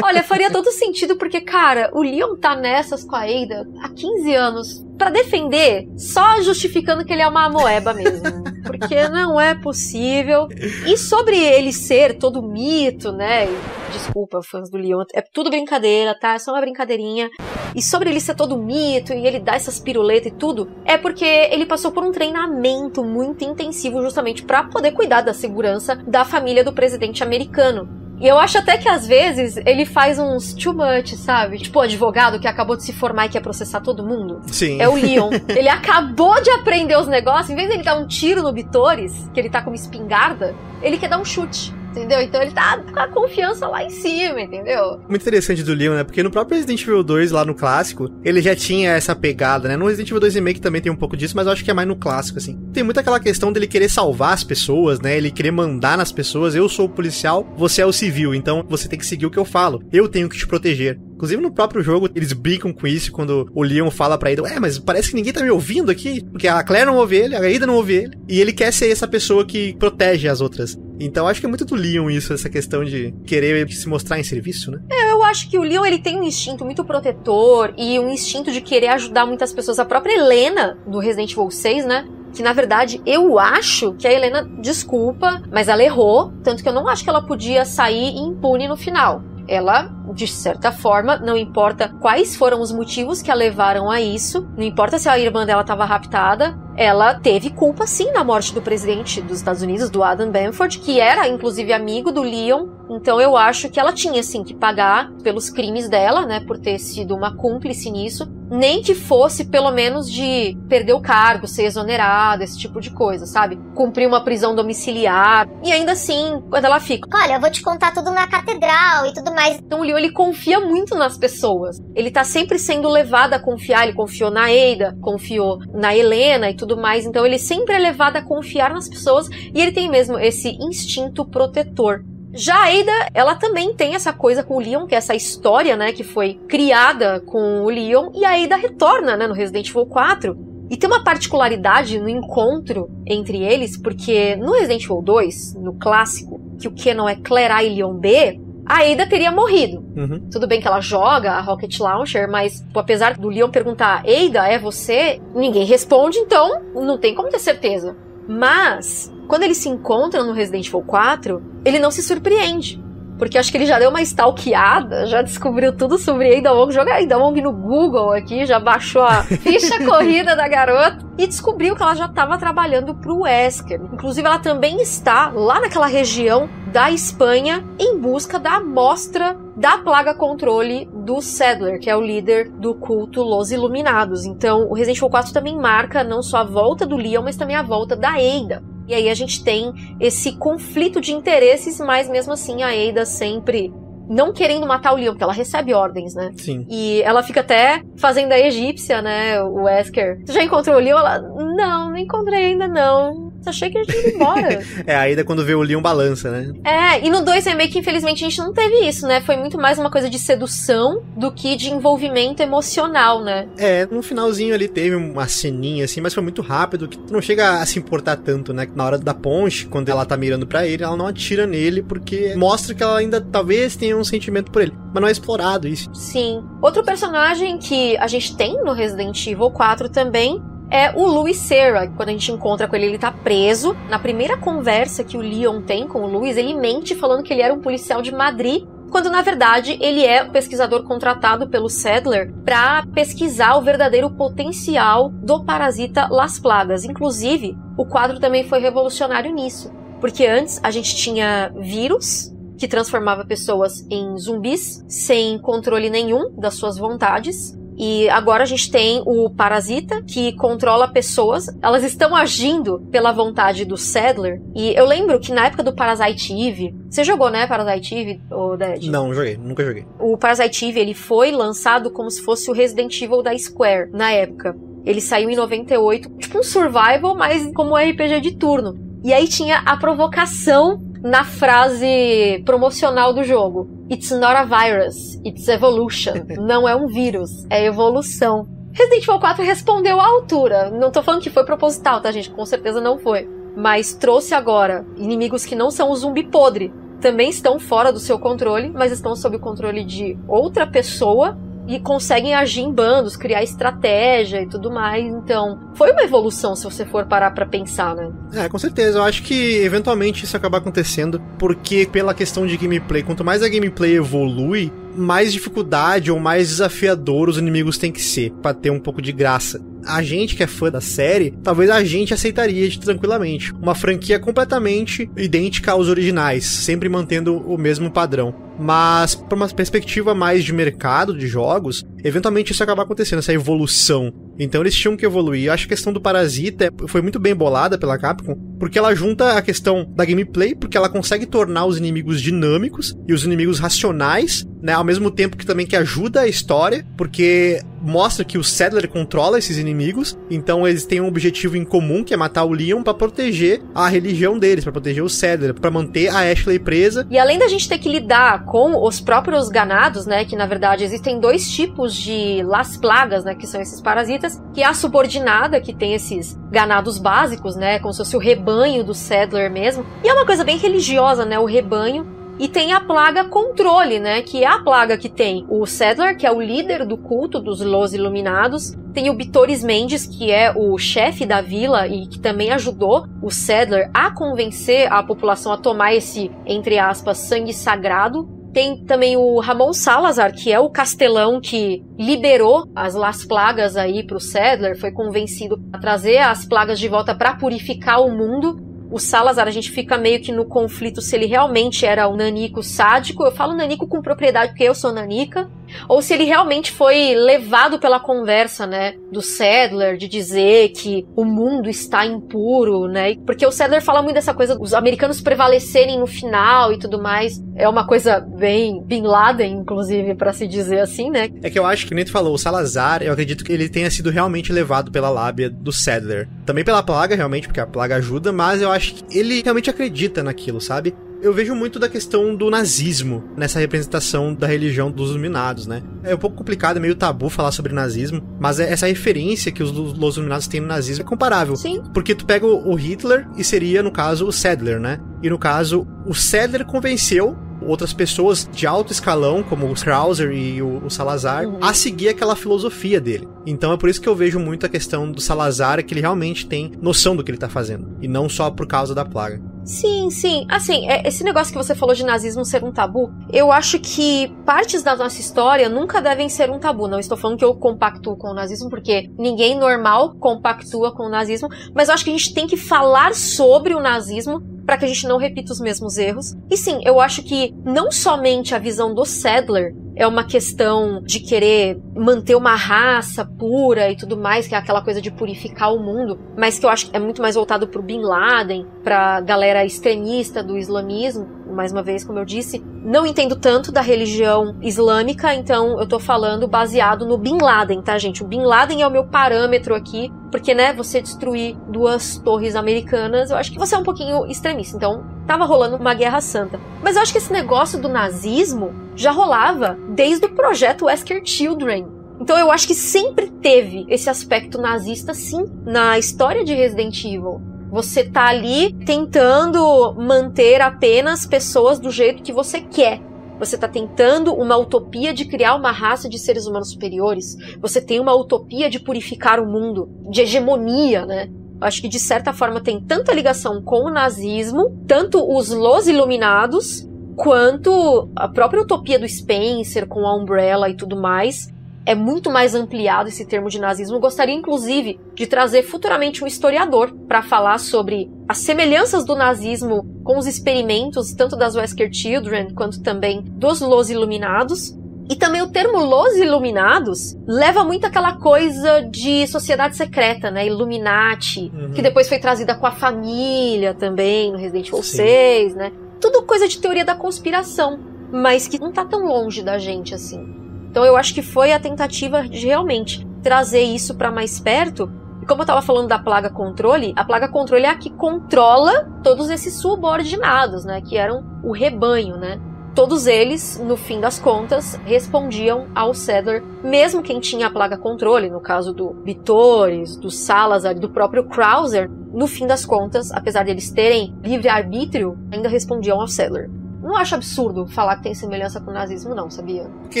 Olha, faria todo sentido porque, cara, o Leon tá nessas com a Ada há 15 anos pra defender, só justificando que ele é uma amoeba mesmo. Porque não é possível. E sobre ele ser todo mito, né? Desculpa, fãs do Leon, é tudo brincadeira, tá? É só uma brincadeirinha. E sobre ele ser todo mito e ele dar essas piruletas e tudo, é porque ele passou por um treinamento muito intensivo justamente pra poder cuidar da segurança da família do presidente americano. E eu acho até que às vezes ele faz uns too much, sabe? Tipo o advogado que acabou de se formar e quer processar todo mundo. Sim. É o Leon. ele acabou de aprender os negócios, em vez de ele dar um tiro no Bitores, que ele tá com uma espingarda, ele quer dar um chute. Entendeu? Então ele tá com a confiança lá em cima, entendeu? Muito interessante do Leon, né? Porque no próprio Resident Evil 2, lá no clássico, ele já tinha essa pegada, né? No Resident Evil 2 Remake também tem um pouco disso, mas eu acho que é mais no clássico, assim. Tem muito aquela questão dele querer salvar as pessoas, né? Ele querer mandar nas pessoas. Eu sou o policial, você é o civil, então você tem que seguir o que eu falo. Eu tenho que te proteger. Inclusive no próprio jogo, eles brincam com isso quando o Leon fala pra Ada, é, mas parece que ninguém tá me ouvindo aqui, porque a Claire não ouve ele, a Ada não ouve ele, e ele quer ser essa pessoa que protege as outras. Então acho que é muito do Leon isso, essa questão de querer se mostrar em serviço, né? É, eu acho que o Leon ele tem um instinto muito protetor e um instinto de querer ajudar muitas pessoas. A própria Helena, do Resident Evil 6, né? que na verdade eu acho que a Helena desculpa, mas ela errou, tanto que eu não acho que ela podia sair impune no final. Ela, de certa forma, não importa quais foram os motivos que a levaram a isso, não importa se a irmã dela estava raptada, ela teve culpa sim na morte do presidente dos Estados Unidos, do Adam Benford, que era inclusive amigo do Leon. Então eu acho que ela tinha sim que pagar pelos crimes dela, né, por ter sido uma cúmplice nisso nem que fosse pelo menos de perder o cargo, ser exonerado, esse tipo de coisa, sabe? Cumprir uma prisão domiciliar. E ainda assim, quando ela fica, olha, eu vou te contar tudo na catedral e tudo mais. Então o Leo, ele confia muito nas pessoas. Ele tá sempre sendo levado a confiar, ele confiou na Eida, confiou na Helena e tudo mais. Então ele sempre é levado a confiar nas pessoas e ele tem mesmo esse instinto protetor. Já a Ada, ela também tem essa coisa com o Leon, que é essa história, né, que foi criada com o Leon, e a Ada retorna, né, no Resident Evil 4. E tem uma particularidade no encontro entre eles, porque no Resident Evil 2, no clássico, que o Kenon é Claire e Leon B, a Ada teria morrido. Uhum. Tudo bem que ela joga a Rocket Launcher, mas pô, apesar do Leon perguntar, Ada, é você? Ninguém responde, então não tem como ter certeza. Mas quando eles se encontram no Resident Evil 4, ele não se surpreende. Porque acho que ele já deu uma stalkeada, já descobriu tudo sobre Ada Wong. Joga Ada Wong no Google aqui, já baixou a ficha corrida da garota e descobriu que ela já estava trabalhando para o Wesker. Inclusive, ela também está lá naquela região da Espanha em busca da amostra da plaga controle do Sadler, que é o líder do culto Los Iluminados. Então, o Resident Evil 4 também marca não só a volta do Leon, mas também a volta da Ada. E aí a gente tem esse conflito de interesses, mas mesmo assim a Ada sempre não querendo matar o Leon, porque ela recebe ordens, né? Sim. E ela fica até fazendo a egípcia, né? O Wesker. Você já encontrou o Leon? Ela, não, não encontrei ainda não. Você achei que a gente ia embora. é, a Ida quando vê o Leon balança, né? É, e no 2 Remake, infelizmente, a gente não teve isso, né? Foi muito mais uma coisa de sedução do que de envolvimento emocional, né? É, no finalzinho ali teve uma ceninha assim, mas foi muito rápido, que não chega a se importar tanto, né? Na hora da ponte, quando ela tá mirando para ele, ela não atira nele, porque mostra que ela ainda talvez tenha um sentimento por ele. Mas não é explorado isso. Sim. Outro personagem que a gente tem no Resident Evil 4 também é o Louis Serra. Quando a gente encontra com ele, ele tá preso. Na primeira conversa que o Leon tem com o Louis, ele mente falando que ele era um policial de Madrid quando na verdade ele é o pesquisador contratado pelo Sadler para pesquisar o verdadeiro potencial do parasita Las Plagas. Inclusive, o quadro também foi revolucionário nisso, porque antes a gente tinha vírus que transformava pessoas em zumbis sem controle nenhum das suas vontades. E agora a gente tem o Parasita, que controla pessoas. Elas estão agindo pela vontade do Sadler. E eu lembro que na época do Parasite Eve, você jogou, né, Parasite Eve, ou Dead? Não, joguei, nunca joguei. O Parasite Eve, ele foi lançado como se fosse o Resident Evil da Square, na época. Ele saiu em 98, tipo um survival, mas como um RPG de turno. E aí tinha a provocação na frase promocional do jogo. It's not a virus, it's evolution. Não é um vírus, é evolução. Resident Evil 4 respondeu à altura. Não tô falando que foi proposital, tá, gente? Com certeza não foi. Mas trouxe agora inimigos que não são o zumbi podre. Também estão fora do seu controle, mas estão sob o controle de outra pessoa e conseguem agir em bandos, criar estratégia e tudo mais. Então, foi uma evolução se você for parar para pensar, né? É, com certeza. Eu acho que eventualmente isso acaba acontecendo porque pela questão de gameplay, quanto mais a gameplay evolui, mais dificuldade ou mais desafiador os inimigos têm que ser para ter um pouco de graça. a gente que é fã da série, talvez a gente aceitaria de tranquilamente. Uma franquia completamente idêntica aos originais, sempre mantendo o mesmo padrão. Mas, para uma perspectiva mais de mercado de jogos, eventualmente isso acaba acontecendo, essa evolução. Então eles tinham que evoluir. Eu acho que a questão do Parasita foi muito bem bolada pela Capcom, porque ela junta a questão da gameplay, porque ela consegue tornar os inimigos dinâmicos e os inimigos racionais, né? Ao mesmo tempo que também que ajuda a história, porque mostra que o Sadler controla esses inimigos, então eles têm um objetivo em comum, que é matar o Leon para proteger a religião deles, para proteger o Sadler, para manter a Ashley presa. E além da gente ter que lidar com os próprios ganados, né, que na verdade existem dois tipos de las plagas, né, que são esses parasitas, que é a subordinada, que tem esses ganados básicos, né, como se fosse o rebanho do Sadler mesmo. E é uma coisa bem religiosa, né, o rebanho e tem a plaga controle, né? Que é a plaga que tem o Sadler, que é o líder do culto dos Los Iluminados. Tem o Bitores Mendes, que é o chefe da vila e que também ajudou o Sadler a convencer a população a tomar esse, entre aspas, sangue sagrado. Tem também o Ramon Salazar, que é o castelão que liberou as Las Plagas aí pro Sadler, foi convencido a trazer as plagas de volta para purificar o mundo o Salazar, a gente fica meio que no conflito se ele realmente era um nanico sádico. Eu falo nanico com propriedade porque eu sou nanica ou se ele realmente foi levado pela conversa, né, do Sadler de dizer que o mundo está impuro, né? Porque o Sadler fala muito dessa coisa dos americanos prevalecerem no final e tudo mais. É uma coisa bem Bin Laden, inclusive, para se dizer assim, né? É que eu acho que nem tu falou, o Salazar, eu acredito que ele tenha sido realmente levado pela lábia do Sadler. Também pela plaga, realmente, porque a plaga ajuda, mas eu acho que ele realmente acredita naquilo, sabe? Eu vejo muito da questão do nazismo nessa representação da religião dos iluminados, né? É um pouco complicado, é meio tabu falar sobre nazismo, mas é essa referência que os, os iluminados têm no nazismo é comparável. Sim. Porque tu pega o, Hitler e seria, no caso, o Sadler, né? E no caso, o Sadler convenceu outras pessoas de alto escalão, como o Krauser e o, o Salazar, uhum. a seguir aquela filosofia dele. Então é por isso que eu vejo muito a questão do Salazar, que ele realmente tem noção do que ele tá fazendo, e não só por causa da plaga. Sim, sim. Assim, é, esse negócio que você falou de nazismo ser um tabu, eu acho que partes da nossa história nunca devem ser um tabu. Não estou falando que eu compactuo com o nazismo, porque ninguém normal compactua com o nazismo, mas eu acho que a gente tem que falar sobre o nazismo para que a gente não repita os mesmos erros. E sim, eu acho que não somente a visão do Sadler é uma questão de querer manter uma raça pura e tudo mais, que é aquela coisa de purificar o mundo, mas que eu acho que é muito mais voltado pro Bin Laden, pra galera extremista do islamismo, mais uma vez, como eu disse, não entendo tanto da religião islâmica, então eu tô falando baseado no Bin Laden, tá, gente? O Bin Laden é o meu parâmetro aqui, porque, né, você destruir duas torres americanas, eu acho que você é um pouquinho extremista. Então, tava rolando uma guerra santa. Mas eu acho que esse negócio do nazismo já rolava desde o projeto Wesker Children. Então eu acho que sempre teve esse aspecto nazista, sim, na história de Resident Evil. Você tá ali tentando manter apenas pessoas do jeito que você quer. Você está tentando uma utopia de criar uma raça de seres humanos superiores. Você tem uma utopia de purificar o mundo, de hegemonia, né? Acho que de certa forma tem tanta ligação com o nazismo, tanto os Los Iluminados, quanto a própria utopia do Spencer com a Umbrella e tudo mais. É muito mais ampliado esse termo de nazismo. Gostaria, inclusive, de trazer futuramente um historiador para falar sobre as semelhanças do nazismo com os experimentos, tanto das Wesker Children quanto também dos Los Iluminados. E também o termo Los Iluminados leva muito aquela coisa de sociedade secreta, né? Illuminati, uhum. que depois foi trazida com a família também, no Resident Evil 6, né? tudo coisa de teoria da conspiração, mas que não tá tão longe da gente assim. Então eu acho que foi a tentativa de realmente trazer isso para mais perto. E como eu tava falando da plaga controle, a plaga controle é a que controla todos esses subordinados, né, que eram o rebanho, né? Todos eles, no fim das contas, respondiam ao Cedar, mesmo quem tinha a plaga controle, no caso do Vitores, do Salazar, do próprio Krauser, no fim das contas, apesar de eles terem livre-arbítrio, ainda respondiam ao Cedar. Não acho absurdo falar que tem semelhança com o nazismo, não, sabia? Porque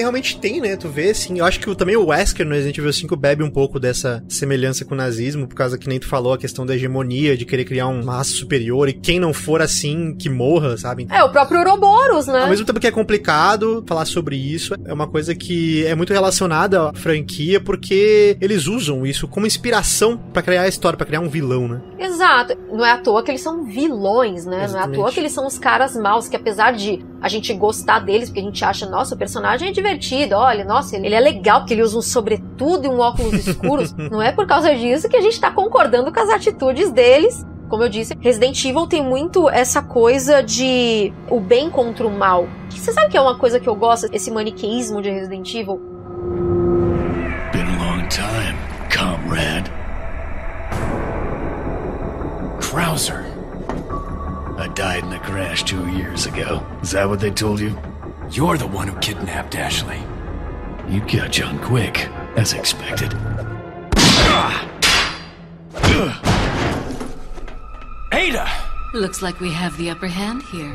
realmente tem, né? Tu vê, assim. Eu acho que também o Wesker no Resident Evil 5 bebe um pouco dessa semelhança com o nazismo, por causa que nem tu falou, a questão da hegemonia, de querer criar uma raça superior, e quem não for assim, que morra, sabe? É, o próprio Ouroboros, né? Ao mesmo tempo que é complicado falar sobre isso, é uma coisa que é muito relacionada à franquia, porque eles usam isso como inspiração pra criar a história, pra criar um vilão, né? Exato. Não é à toa que eles são vilões, né? Não é à Exatamente. toa que eles são os caras maus, que apesar de a gente gostar deles, porque a gente acha, nossa, o personagem é divertido, olha, nossa, ele é legal, porque ele usa um sobretudo e um óculos escuros. não é por causa disso que a gente tá concordando com as atitudes deles. Como eu disse, Resident Evil tem muito essa coisa de o bem contra o mal. Você sabe que é uma coisa que eu gosto, esse maniqueísmo de Resident Evil? Died in a crash two years ago. Is that what they told you? You're the one who kidnapped Ashley. You catch on quick, as expected. Ada! Looks like we have the upper hand here.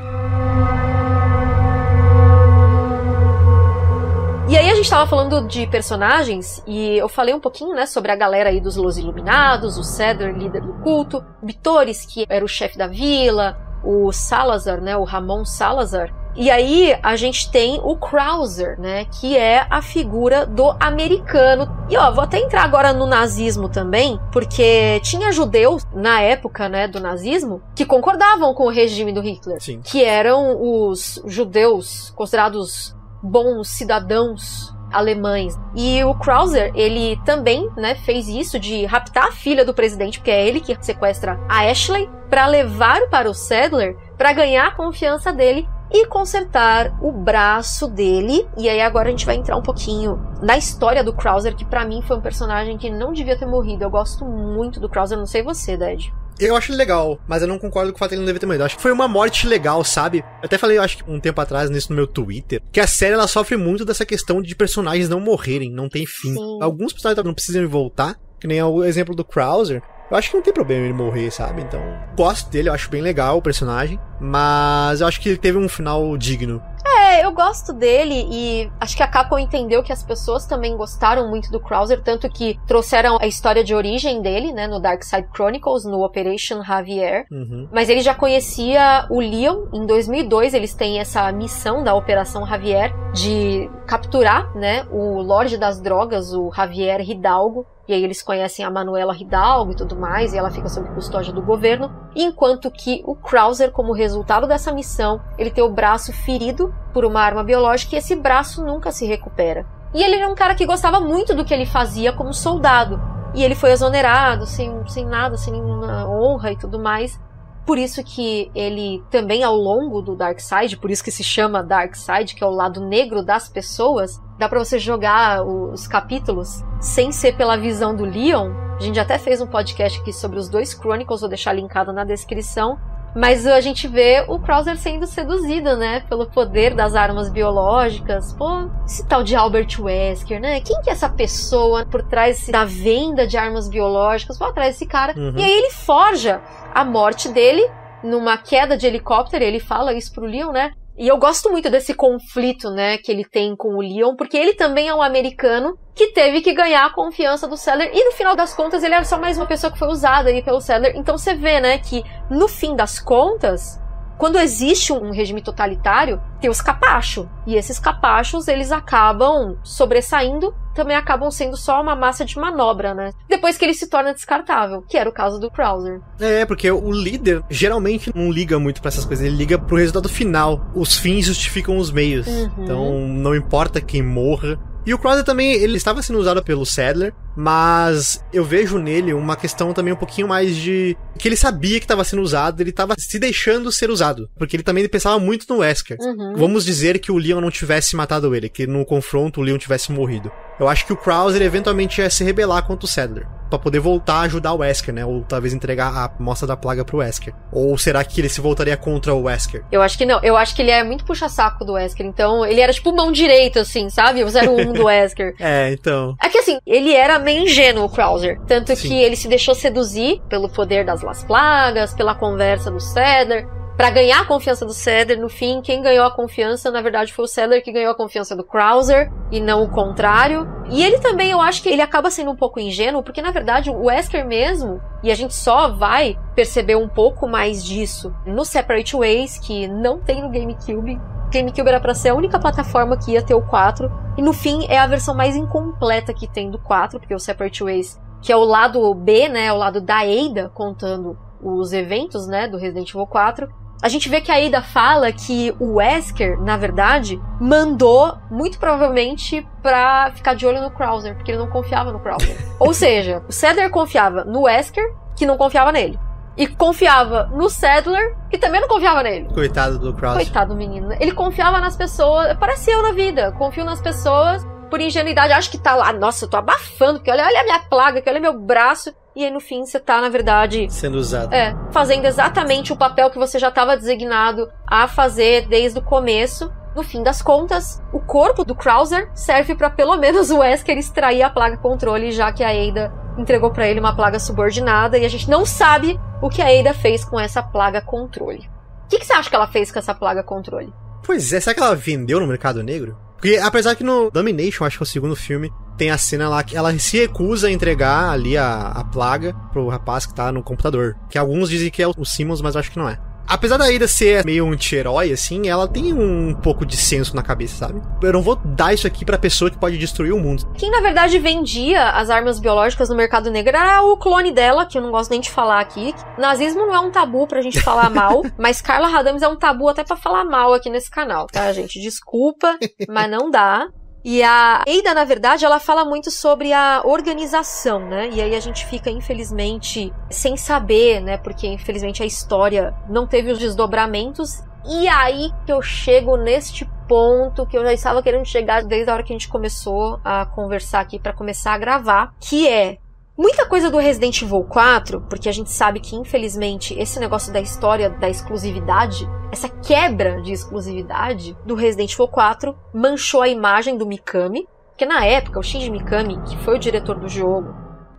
E aí a gente tava falando de personagens e eu falei um pouquinho, né, sobre a galera aí dos Los Iluminados, o Cedar, líder do culto, o Bitores, que era o chefe da vila, o Salazar, né, o Ramon Salazar. E aí a gente tem o Krauser, né, que é a figura do americano. E ó, vou até entrar agora no nazismo também, porque tinha judeus na época, né, do nazismo que concordavam com o regime do Hitler, Sim. que eram os judeus considerados bons cidadãos alemães. E o Krauser, ele também, né, fez isso de raptar a filha do presidente, porque é ele que sequestra a Ashley, para levar para o Sadler para ganhar a confiança dele e consertar o braço dele. E aí agora a gente vai entrar um pouquinho na história do Krauser, que pra mim foi um personagem que não devia ter morrido. Eu gosto muito do Krauser, não sei você, Dad. Eu acho ele legal, mas eu não concordo com o fato de ele não dever ter morrido. Eu Acho que foi uma morte legal, sabe? Eu até falei, eu acho que um tempo atrás, nisso no meu Twitter, que a série ela sofre muito dessa questão de personagens não morrerem, não tem fim. Sim. Alguns personagens não precisam voltar, que nem o exemplo do Krauser. Eu acho que não tem problema ele morrer, sabe? Então, gosto dele, eu acho bem legal o personagem, mas eu acho que ele teve um final digno. É, eu gosto dele e acho que a Capcom entendeu que as pessoas também gostaram muito do Krauser, tanto que trouxeram a história de origem dele, né, no Dark Side Chronicles, no Operation Javier. Uhum. Mas ele já conhecia o Leon. Em 2002, eles têm essa missão da Operação Javier de capturar, né, o Lorde das Drogas, o Javier Hidalgo. E aí eles conhecem a Manuela Hidalgo e tudo mais, e ela fica sob custódia do governo. Enquanto que o Krauser, como resultado dessa missão, ele tem o braço ferido por uma arma biológica e esse braço nunca se recupera. E ele era um cara que gostava muito do que ele fazia como soldado. E ele foi exonerado, sem, sem nada, sem nenhuma honra e tudo mais. Por isso que ele também ao longo do Dark Side, por isso que se chama Dark Side, que é o lado negro das pessoas, dá pra você jogar os capítulos sem ser pela visão do Leon. A gente até fez um podcast aqui sobre os dois Chronicles, vou deixar linkado na descrição. Mas a gente vê o Krauser sendo seduzido, né? Pelo poder das armas biológicas. Pô, esse tal de Albert Wesker, né? Quem que é essa pessoa por trás da venda de armas biológicas? Por trás desse cara. Uhum. E aí ele forja a morte dele numa queda de helicóptero. Ele fala isso pro Leon, né? E eu gosto muito desse conflito, né, que ele tem com o Leon, porque ele também é um americano que teve que ganhar a confiança do Sadler e no final das contas ele era só mais uma pessoa que foi usada ali pelo Sadler. Então você vê, né, que no fim das contas, quando existe um regime totalitário, tem os capachos. E esses capachos, eles acabam sobressaindo, também acabam sendo só uma massa de manobra, né? Depois que ele se torna descartável, que era o caso do Krauser. É, porque o líder geralmente não liga muito pra essas coisas, ele liga pro resultado final. Os fins justificam os meios. Uhum. Então não importa quem morra. E o Crowder também, ele estava sendo usado pelo Sadler, mas eu vejo nele uma questão também um pouquinho mais de. que ele sabia que estava sendo usado, ele estava se deixando ser usado. Porque ele também pensava muito no Wesker. Uhum. Vamos dizer que o Leon não tivesse matado ele, que no confronto o Leon tivesse morrido. Eu acho que o Krauser eventualmente ia se rebelar contra o Sadler. Pra poder voltar a ajudar o Wesker, né? Ou talvez entregar a mostra da plaga pro Wesker. Ou será que ele se voltaria contra o Wesker? Eu acho que não. Eu acho que ele é muito puxa-saco do Wesker. Então, ele era tipo mão direita, assim, sabe? O 01 do Wesker. É, então. É que assim, ele era meio ingênuo, o Krauser. Tanto Sim. que ele se deixou seduzir pelo poder das Las Plagas, pela conversa do Cedar. Para ganhar a confiança do Cedar. No fim, quem ganhou a confiança, na verdade, foi o Cedar que ganhou a confiança do Krauser e não o contrário. E ele também, eu acho que ele acaba sendo um pouco ingênuo, porque na verdade o Wesker mesmo, e a gente só vai perceber um pouco mais disso no Separate Ways, que não tem no GameCube. GameCube era pra ser a única plataforma que ia ter o 4. E no fim é a versão mais incompleta que tem do 4, porque o Separate Ways, que é o lado B, né? O lado da Ada contando os eventos, né? Do Resident Evil 4. A gente vê que a Ada fala que o Wesker, na verdade, mandou muito provavelmente pra ficar de olho no Krauser, porque ele não confiava no Krauser. Ou seja, o Cedar confiava no Wesker, que não confiava nele. E confiava no Sadler, que também não confiava nele. Coitado do Krauser. Coitado do menino. Ele confiava nas pessoas. Parece eu na vida. Confio nas pessoas por ingenuidade. Acho que tá lá. Nossa, eu tô abafando, porque olha, olha a minha plaga, que olha meu braço. E aí no fim você tá, na verdade, Sendo usado. é, fazendo exatamente o papel que você já estava designado a fazer desde o começo. No fim das contas, o corpo do Krauser serve para pelo menos o Wesker extrair a plaga controle, já que a Ada entregou para ele uma plaga subordinada e a gente não sabe o que a Ada fez com essa plaga controle. O que, que você acha que ela fez com essa plaga controle? Pois é, será que ela vendeu no mercado negro? Porque apesar que no Domination, acho que é o segundo filme, tem a cena lá que ela se recusa a entregar ali a, a plaga pro rapaz que tá no computador. Que alguns dizem que é o Simmons, mas eu acho que não é. Apesar da Ida ser meio anti-herói, assim, ela tem um pouco de senso na cabeça, sabe? Eu não vou dar isso aqui pra pessoa que pode destruir o mundo. Quem na verdade vendia as armas biológicas no mercado negro era o clone dela, que eu não gosto nem de falar aqui. Nazismo não é um tabu pra gente falar mal, mas Carla Radames é um tabu até pra falar mal aqui nesse canal, tá, gente? Desculpa, mas não dá. E a Eida, na verdade, ela fala muito sobre a organização, né? E aí a gente fica, infelizmente, sem saber, né? Porque, infelizmente, a história não teve os desdobramentos. E aí que eu chego neste ponto que eu já estava querendo chegar desde a hora que a gente começou a conversar aqui para começar a gravar, que é Muita coisa do Resident Evil 4, porque a gente sabe que, infelizmente, esse negócio da história da exclusividade, essa quebra de exclusividade do Resident Evil 4, manchou a imagem do Mikami, porque na época o Shinji Mikami, que foi o diretor do jogo,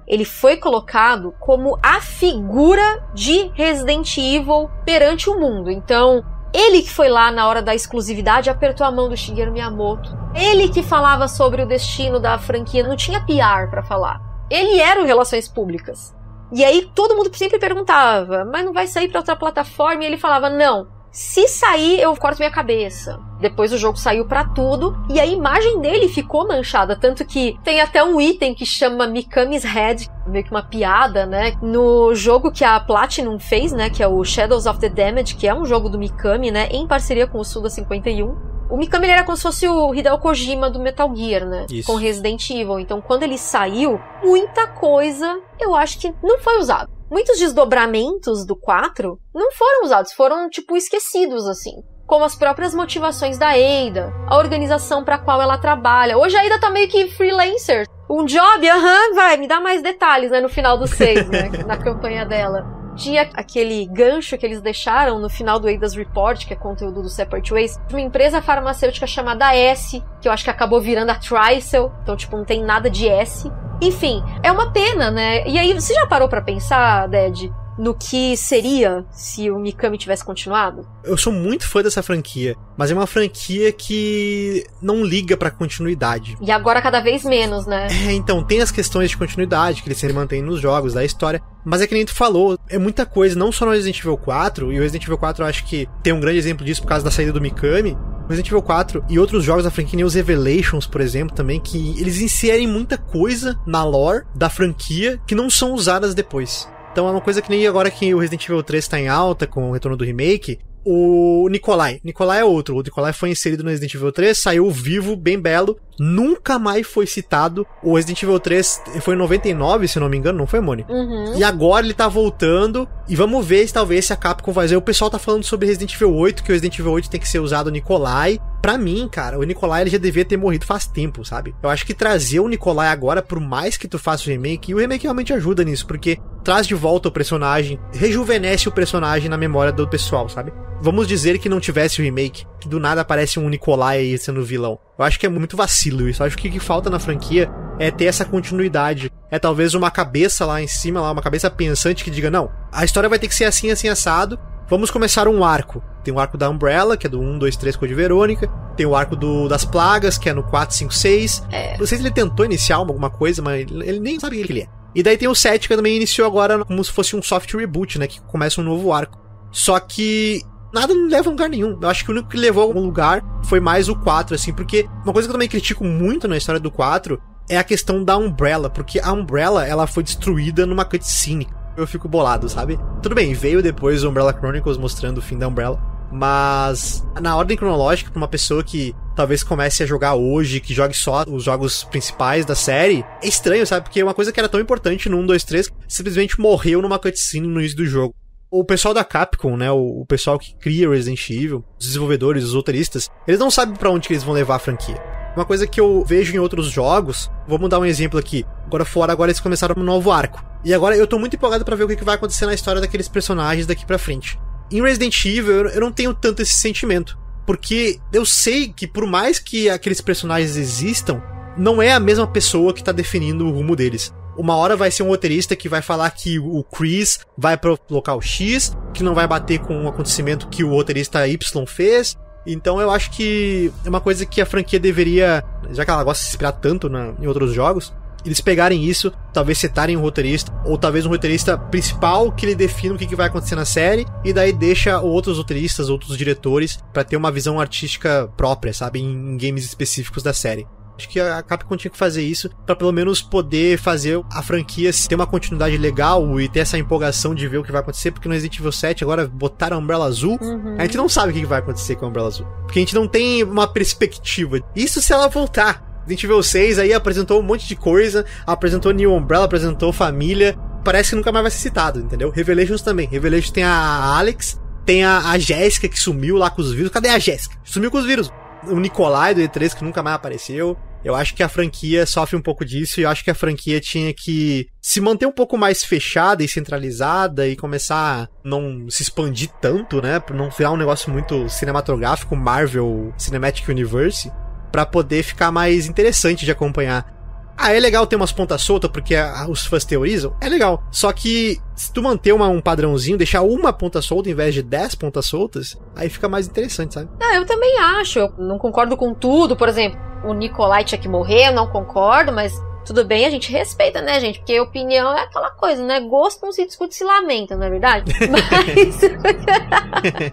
ele foi colocado como a figura de Resident Evil perante o mundo. Então, ele que foi lá na hora da exclusividade apertou a mão do Shigeru Miyamoto. Ele que falava sobre o destino da franquia, não tinha PR para falar. Ele era o Relações Públicas. E aí todo mundo sempre perguntava, mas não vai sair para outra plataforma? E ele falava, não. Se sair, eu corto minha cabeça. Depois o jogo saiu para tudo e a imagem dele ficou manchada, tanto que tem até um item que chama Mikami's Head, meio que uma piada, né? No jogo que a Platinum fez, né, que é o Shadows of the Damage, que é um jogo do Mikami, né, em parceria com o Suda 51. O Mikami ele era como se fosse o Hideo Kojima do Metal Gear, né? Isso. Com Resident Evil. Então, quando ele saiu, muita coisa eu acho que não foi usado. Muitos desdobramentos do 4 não foram usados, foram, tipo, esquecidos, assim. Como as próprias motivações da Ada, a organização para qual ela trabalha. Hoje a Ada tá meio que freelancer. Um job, aham, vai, me dá mais detalhes, né, no final do 6, né, na campanha dela tinha aquele gancho que eles deixaram no final do Ada's Report, que é conteúdo do Separate Ways, uma empresa farmacêutica chamada S, que eu acho que acabou virando a Tricel, então, tipo, não tem nada de S. Enfim, é uma pena, né? E aí, você já parou para pensar, Ded, no que seria se o Mikami tivesse continuado? Eu sou muito fã dessa franquia, mas é uma franquia que não liga pra continuidade. E agora cada vez menos, né? É, então, tem as questões de continuidade que eles sempre mantêm nos jogos, da história, mas é que nem tu falou, é muita coisa, não só no Resident Evil 4, e o Resident Evil 4 eu acho que tem um grande exemplo disso por causa da saída do Mikami, o Resident Evil 4 e outros jogos da franquia, os Revelations, por exemplo, também, que eles inserem muita coisa na lore da franquia que não são usadas depois. Então é uma coisa que nem agora que o Resident Evil 3 tá em alta com o retorno do remake, o Nikolai. Nikolai é outro. O Nikolai foi inserido no Resident Evil 3, saiu vivo, bem belo. Nunca mais foi citado. O Resident Evil 3 foi em 99, se não me engano, não foi, Moni? Uhum. E agora ele tá voltando. E vamos ver se talvez se a Capcom vai fazer. O pessoal tá falando sobre Resident Evil 8, que o Resident Evil 8 tem que ser usado o Nikolai. Pra mim, cara, o Nikolai ele já devia ter morrido faz tempo, sabe? Eu acho que trazer o Nikolai agora, por mais que tu faça o remake, e o remake realmente ajuda nisso, porque traz de volta o personagem, rejuvenesce o personagem na memória do pessoal, sabe? Vamos dizer que não tivesse o remake, que do nada aparece um Nikolai aí sendo vilão. Eu acho que é muito vacilo isso. Eu acho que o que falta na franquia é ter essa continuidade. É talvez uma cabeça lá em cima, lá, uma cabeça pensante que diga, não, a história vai ter que ser assim, assim, assado. vamos começar um arco. Tem o arco da Umbrella, que é do 1, 2, 3 Code Verônica. Tem o arco do, das plagas, que é no 4, 5, 6. É. Não sei se ele tentou iniciar alguma coisa, mas ele nem sabe o que ele é. E daí tem o 7, que também iniciou agora como se fosse um soft reboot, né? Que começa um novo arco. Só que nada não leva a lugar nenhum. Eu acho que o único que levou a algum lugar foi mais o 4, assim, porque uma coisa que eu também critico muito na história do 4 é a questão da Umbrella, porque a Umbrella, ela foi destruída numa cutscene. Eu fico bolado, sabe? Tudo bem, veio depois o Umbrella Chronicles mostrando o fim da Umbrella, mas na ordem cronológica, pra uma pessoa que talvez comece a jogar hoje, que jogue só os jogos principais da série, é estranho, sabe? Porque uma coisa que era tão importante no 1, 2, 3 simplesmente morreu numa cutscene no início do jogo. O pessoal da Capcom, né, o, o pessoal que cria Resident Evil, os desenvolvedores, os roteiristas, eles não sabem para onde que eles vão levar a franquia. Uma coisa que eu vejo em outros jogos, vamos dar um exemplo aqui. Agora fora, agora eles começaram um novo arco. E agora eu tô muito empolgado para ver o que que vai acontecer na história daqueles personagens daqui pra frente. Em Resident Evil, eu não tenho tanto esse sentimento. Porque eu sei que por mais que aqueles personagens existam, não é a mesma pessoa que tá definindo o rumo deles. Uma hora vai ser um roteirista que vai falar que o Chris vai pro local X, que não vai bater com um acontecimento que o roteirista Y fez. Então eu acho que é uma coisa que a franquia deveria, já que ela gosta de se inspirar tanto na- em outros jogos, eles pegarem isso, talvez setarem um roteirista, ou talvez um roteirista principal que ele defina o que, que vai acontecer na série, e daí deixa outros roteiristas, outros diretores, pra ter uma visão artística própria, sabe, em, em games específicos da série. Acho que a Capcom tinha que fazer isso pra pelo menos poder fazer a franquia ter uma continuidade legal e ter essa empolgação de ver o que vai acontecer, porque no Resident Evil 7 agora botaram a Umbrella Azul, Uhum. a gente não sabe o que que vai acontecer com a Umbrella Azul. Porque a gente não tem uma perspectiva. Isso se ela voltar. Resident Evil 6 aí apresentou um monte de coisa, apresentou New Umbrella, apresentou família. Parece que nunca mais vai ser citado, entendeu? Revelations também. Revelations tem a Alex, tem a, a Jéssica que sumiu lá com os vírus. Cadê a Jéssica? Sumiu com os vírus. O Nikolai do E3 que nunca mais apareceu. Eu acho que a franquia sofre um pouco disso e eu acho que a franquia tinha que se manter um pouco mais fechada e centralizada e começar a não se expandir tanto, né? Pra não virar um negócio muito cinematográfico, Marvel Cinematic Universe, pra poder ficar mais interessante de acompanhar. Ah, é legal ter umas pontas soltas porque os fãs teorizam? É legal. Só que se tu manter uma, um padrãozinho, deixar uma ponta solta em vez de 10 pontas soltas, aí fica mais interessante, sabe? Ah, eu também acho. Eu não concordo com tudo. Por exemplo, o Nikolai tinha que morrer, eu não concordo, mas tudo bem, a gente respeita, né, gente? Porque opinião é aquela coisa, né? Gosto não se discute, se lamenta, não é verdade? Mas.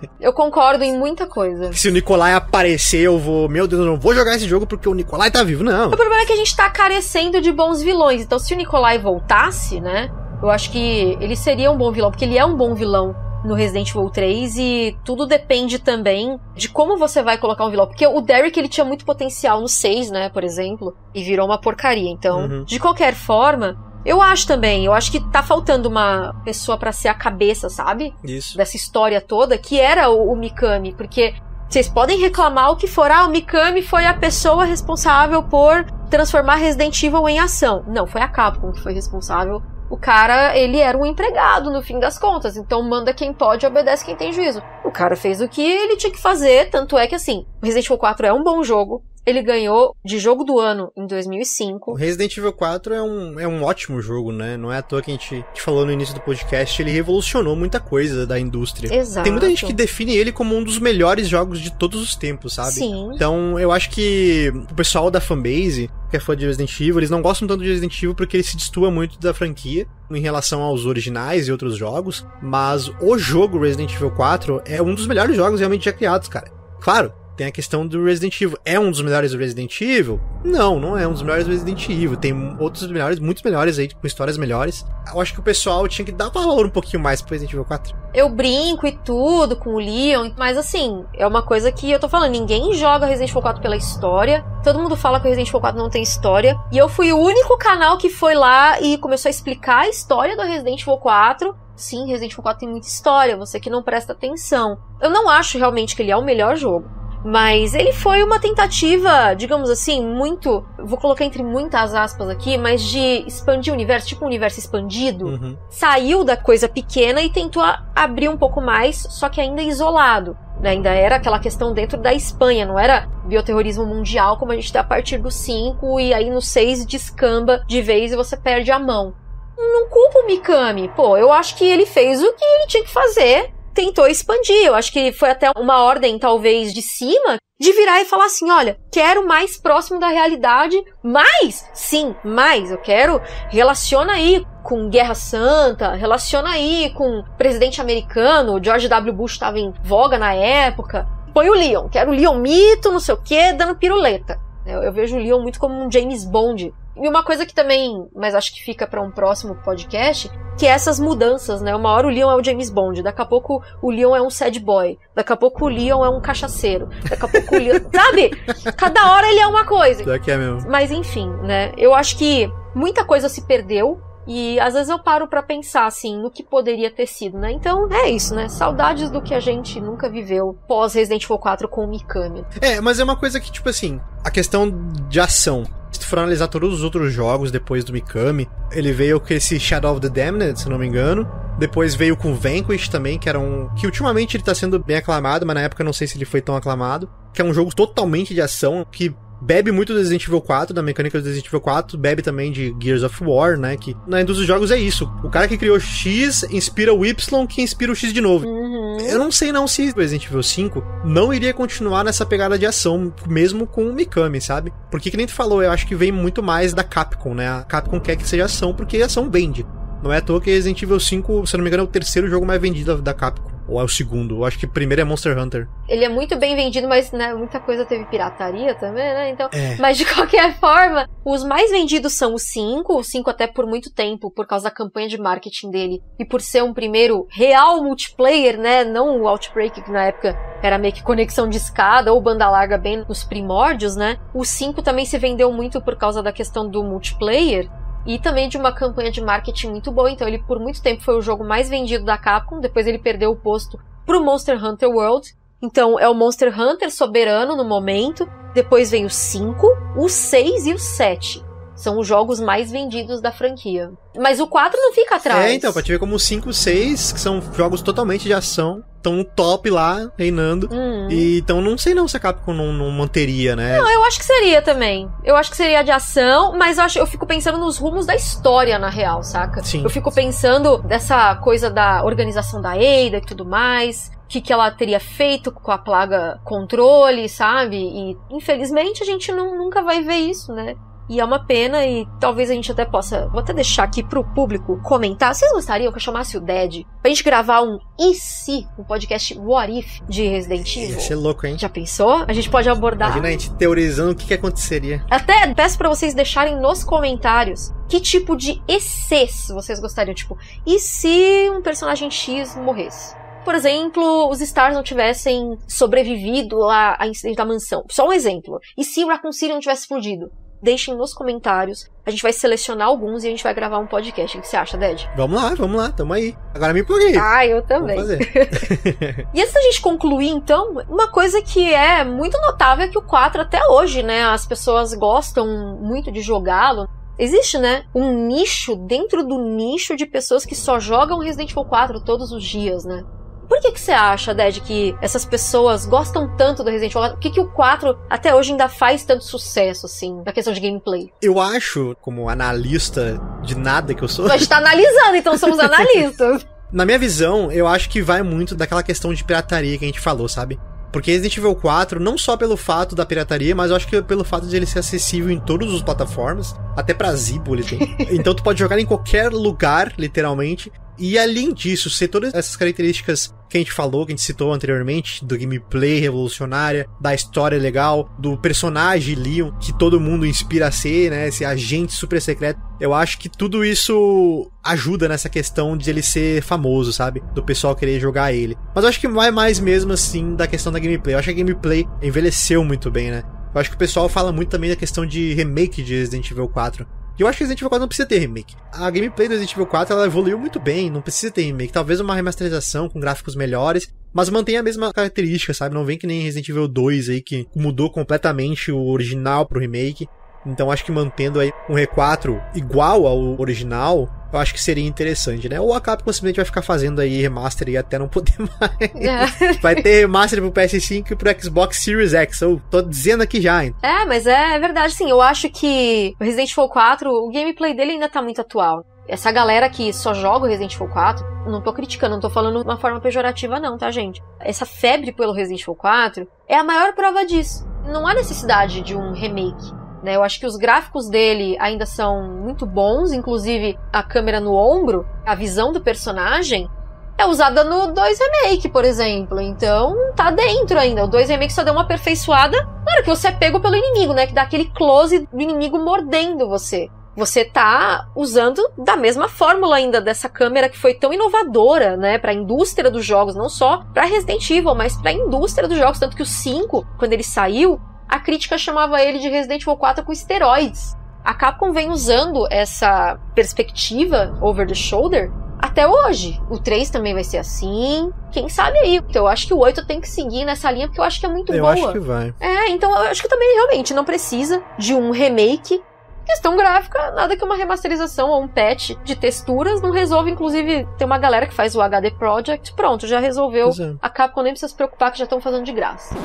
eu concordo em muita coisa. Se o Nikolai aparecer, eu vou. Meu Deus, eu não vou jogar esse jogo porque o Nikolai tá vivo, não. O problema é que a gente tá carecendo de bons vilões. Então, se o Nikolai voltasse, né? Eu acho que ele seria um bom vilão, porque ele é um bom vilão no Resident Evil 3 e tudo depende também de como você vai colocar um vilão. Porque o Derek ele tinha muito potencial no 6, né, por exemplo, e virou uma porcaria. Então, Uhum. de qualquer forma, eu acho também, eu acho que tá faltando uma pessoa pra ser a cabeça, sabe? Isso. dessa história toda, que era o, o Mikami, porque vocês podem reclamar o que for, ah, o Mikami foi a pessoa responsável por transformar Resident Evil em ação. Não, foi a Capcom que foi responsável. O cara, ele era um empregado no fim das contas, então manda quem pode, obedece quem tem juízo. O cara fez o que ele tinha que fazer, tanto é que assim, Resident Evil 4 é um bom jogo, ele ganhou de jogo do ano em O 2005. Resident Evil 4 é um, é um ótimo jogo, né? Não é à toa que a gente, a gente falou no início do podcast, ele revolucionou muita coisa da indústria. Exato. Tem muita gente que define ele como um dos melhores jogos de todos os tempos, sabe? Sim. Então, eu acho que o pessoal da fanbase, que é fã de Resident Evil, eles não gostam tanto de Resident Evil porque ele se distua muito da franquia em relação aos originais e outros jogos, mas o jogo Resident Evil 4 é um dos melhores jogos realmente já criados, cara. Claro, tem a questão do Resident Evil. É um dos melhores Resident Evil? Não, não é um dos melhores Resident Evil. Tem outros melhores, muitos melhores aí, com histórias melhores. Eu acho que o pessoal tinha que dar valor um pouquinho mais pro Resident Evil 4. eu brinco e tudo com o Leon, mas assim, é uma coisa que eu tô falando, ninguém joga Resident Evil 4 pela história. Todo mundo fala que o Resident Evil 4 não tem história. E eu fui o único canal que foi lá e começou a explicar a história do Resident Evil 4. Sim, Resident Evil 4 tem muita história, você que não presta atenção. Eu não acho realmente que ele é o melhor jogo. Mas ele foi uma tentativa, digamos assim, muito. Vou colocar entre muitas aspas aqui, mas de expandir o universo, tipo um universo expandido Uhum. saiu da coisa pequena e tentou abrir um pouco mais, só que ainda isolado. né? Ainda era aquela questão dentro da Espanha, não era bioterrorismo mundial como a gente tem a partir do 5 e aí no 6 descamba de vez e você perde a mão. Não culpa o Mikami. Pô, eu acho que ele fez o que ele tinha que fazer. Tentou expandir. Eu acho que foi até uma ordem, talvez, de cima, de virar e falar assim: olha, quero mais próximo da realidade, mais, sim, mais. Eu quero, relaciona aí com Guerra Santa, relaciona aí com presidente americano, George W. Bush estava em voga na época. Põe o Leon, quero o Leon mito, não sei o que, dando piruleta. Eu, eu vejo o Leon muito como um James Bond e uma coisa que também, mas acho que fica para um próximo podcast, que é essas mudanças, né? Uma hora o Leon é o James Bond, daqui a pouco o Leon é um sad boy, daqui a pouco o Leon é um cachaceiro, daqui a pouco o Leon. Sabe? Cada hora ele é uma coisa. Daqui é mesmo. Mas enfim, né? Eu acho que muita coisa se perdeu. E às vezes eu paro para pensar assim no que poderia ter sido, né? Então é isso, né? Saudades do que a gente nunca viveu pós Resident Evil 4 com o Mikami. É, mas é uma coisa que, tipo assim, a questão de ação. Se tu for analisar todos os outros jogos depois do Mikami, ele veio com esse Shadow of the Damned, se não me engano. Depois veio com Vanquish também, que era um. que ultimamente ele tá sendo bem aclamado, mas na época eu não sei se ele foi tão aclamado. Que é um jogo totalmente de ação, que bebe muito do Resident Evil 4, da mecânica do Resident Evil 4, bebe também de Gears of War, né? Que na indústria dos jogos é isso. O cara que criou X inspira o Y, que inspira o X de novo. Uhum. Eu não sei não se Resident Evil 5 não iria continuar nessa pegada de ação, mesmo com o Mikami, sabe? Porque que nem tu falou, eu acho que vem muito mais da Capcom, né? A Capcom quer que seja ação, porque ação vende. Não é à toa que Resident Evil 5, se eu não me engano, é o terceiro jogo mais vendido da Capcom. Ou é o segundo? Eu acho que o primeiro é Monster Hunter. Ele é muito bem vendido, mas né, muita coisa teve pirataria também, né? Então, É. mas de qualquer forma, os mais vendidos são o 5, o 5 até por muito tempo, por causa da campanha de marketing dele e por ser um primeiro real multiplayer, né? Não o Outbreak que na época era meio que conexão de escada ou banda larga bem nos primórdios, né? O 5 também se vendeu muito por causa da questão do multiplayer e também de uma campanha de marketing muito boa. Então ele por muito tempo foi o jogo mais vendido da Capcom, depois ele perdeu o posto pro Monster Hunter World. Então é o Monster Hunter soberano no momento, depois vem o 5, o 6 e o 7. São os jogos mais vendidos da franquia. Mas o 4 não fica atrás. É, então, pra te ver como os 5 e 6, que são jogos totalmente de ação, estão top lá, reinando. Hum. E então não sei não se a Capcom não, não manteria, né? Não, eu acho que seria também. Eu acho que seria de ação, mas eu, acho, eu fico pensando nos rumos da história, na real, saca? Sim. Eu fico pensando dessa coisa da organização da Eida e tudo mais. O que, que ela teria feito com a plaga controle, sabe? E infelizmente a gente não, nunca vai ver isso, né? E é uma pena e talvez a gente até possa. Vou até deixar aqui pro público comentar. Vocês gostariam que eu chamasse o Dead pra gente gravar um e se, um podcast What If de Resident Evil? Ser louco, hein? Já pensou? A gente pode abordar. Imagina a gente teorizando o que, que aconteceria. Até peço pra vocês deixarem nos comentários que tipo de ECs vocês gostariam. Tipo, e se um personagem X morresse? Por exemplo, os Stars não tivessem sobrevivido a, a incidente da mansão. Só um exemplo. E se o Raccoon City não tivesse explodido? Deixem nos comentários. A gente vai selecionar alguns e a gente vai gravar um podcast. O que você acha, Ded? Vamos lá, vamos lá, tamo aí. Agora me empolguei. Ah, eu também. fazer. E antes da gente concluir, então, uma coisa que é muito notável é que o 4 até hoje, né, as pessoas gostam muito de jogá-lo. Existe, né, um nicho dentro do nicho de pessoas que só jogam Resident Evil 4 todos os dias, né? Por que que você acha, Ded, que essas pessoas gostam tanto do Resident Evil 4? Por que que o 4 até hoje ainda faz tanto sucesso, assim, na questão de gameplay? Eu acho, como analista de nada que eu sou, A gente tá analisando, então somos analistas. na minha visão, eu acho que vai muito daquela questão de pirataria que a gente falou, sabe? Porque Resident Evil 4, não só pelo fato da pirataria, mas eu acho que pelo fato de ele ser acessível em todas as plataformas, até pra Zibo ele tem. então tu pode jogar em qualquer lugar, literalmente. E além disso, ser todas essas características que a gente falou, que a gente citou anteriormente, do gameplay revolucionária, da história legal, do personagem Leon, que todo mundo inspira a ser, né? Esse agente super secreto. Eu acho que tudo isso ajuda nessa questão de ele ser famoso, sabe? Do pessoal querer jogar ele. Mas eu acho que vai mais mesmo assim da questão da gameplay. Eu acho que a gameplay envelheceu muito bem, né? Eu acho que o pessoal fala muito também da questão de remake de Resident Evil 4. E eu acho que Resident Evil 4 não precisa ter remake. A gameplay do Resident Evil 4 ela evoluiu muito bem, não precisa ter remake. Talvez uma remasterização com gráficos melhores, mas mantém a mesma característica, sabe? Não vem que nem Resident Evil 2 aí que mudou completamente o original pro remake. Então acho que mantendo aí um R4 igual ao original, eu acho que seria interessante, né? Ou a Capcom simplesmente vai ficar fazendo aí remaster e até não poder mais. vai ter remaster pro PS5 e pro Xbox Series X. Eu tô dizendo aqui já, hein? É, mas é verdade, sim. Eu acho que o Resident Evil 4, o gameplay dele ainda tá muito atual. Essa galera que só joga o Resident Evil 4, não tô criticando, não tô falando de uma forma pejorativa não, tá, gente? Essa febre pelo Resident Evil 4 é a maior prova disso. Não há necessidade de um remake. Né? Eu acho que os gráficos dele ainda são muito bons, inclusive a câmera no ombro, a visão do personagem é usada no 2 Remake, por exemplo. Então, tá dentro ainda. O 2 Remake só deu uma aperfeiçoada hora que você é pego pelo inimigo, né? Que dá aquele close do inimigo mordendo você. Você tá usando da mesma fórmula ainda dessa câmera que foi tão inovadora, né, para a indústria dos jogos, não só para Resident Evil, mas para a indústria dos jogos, tanto que o 5, quando ele saiu, a crítica chamava ele de Resident Evil 4 com esteroides. A Capcom vem usando essa perspectiva over the shoulder até hoje. O 3 também vai ser assim. Quem sabe aí? Então eu acho que o 8 tem que seguir nessa linha porque eu acho que é muito eu boa. Eu acho que vai. É, então eu acho que também realmente não precisa de um remake. Questão gráfica, nada que uma remasterização ou um patch de texturas não resolve. Inclusive, tem uma galera que faz o HD Project. Pronto, já resolveu. É. A Capcom nem precisa se preocupar que já estão fazendo de graça.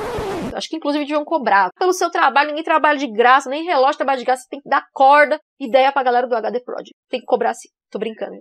Acho que inclusive deviam cobrar. Pelo seu trabalho, ninguém trabalha de graça, nem relógio trabalha de graça. Você tem que dar corda, ideia pra galera do HD Project. Tem que cobrar sim. Tô brincando.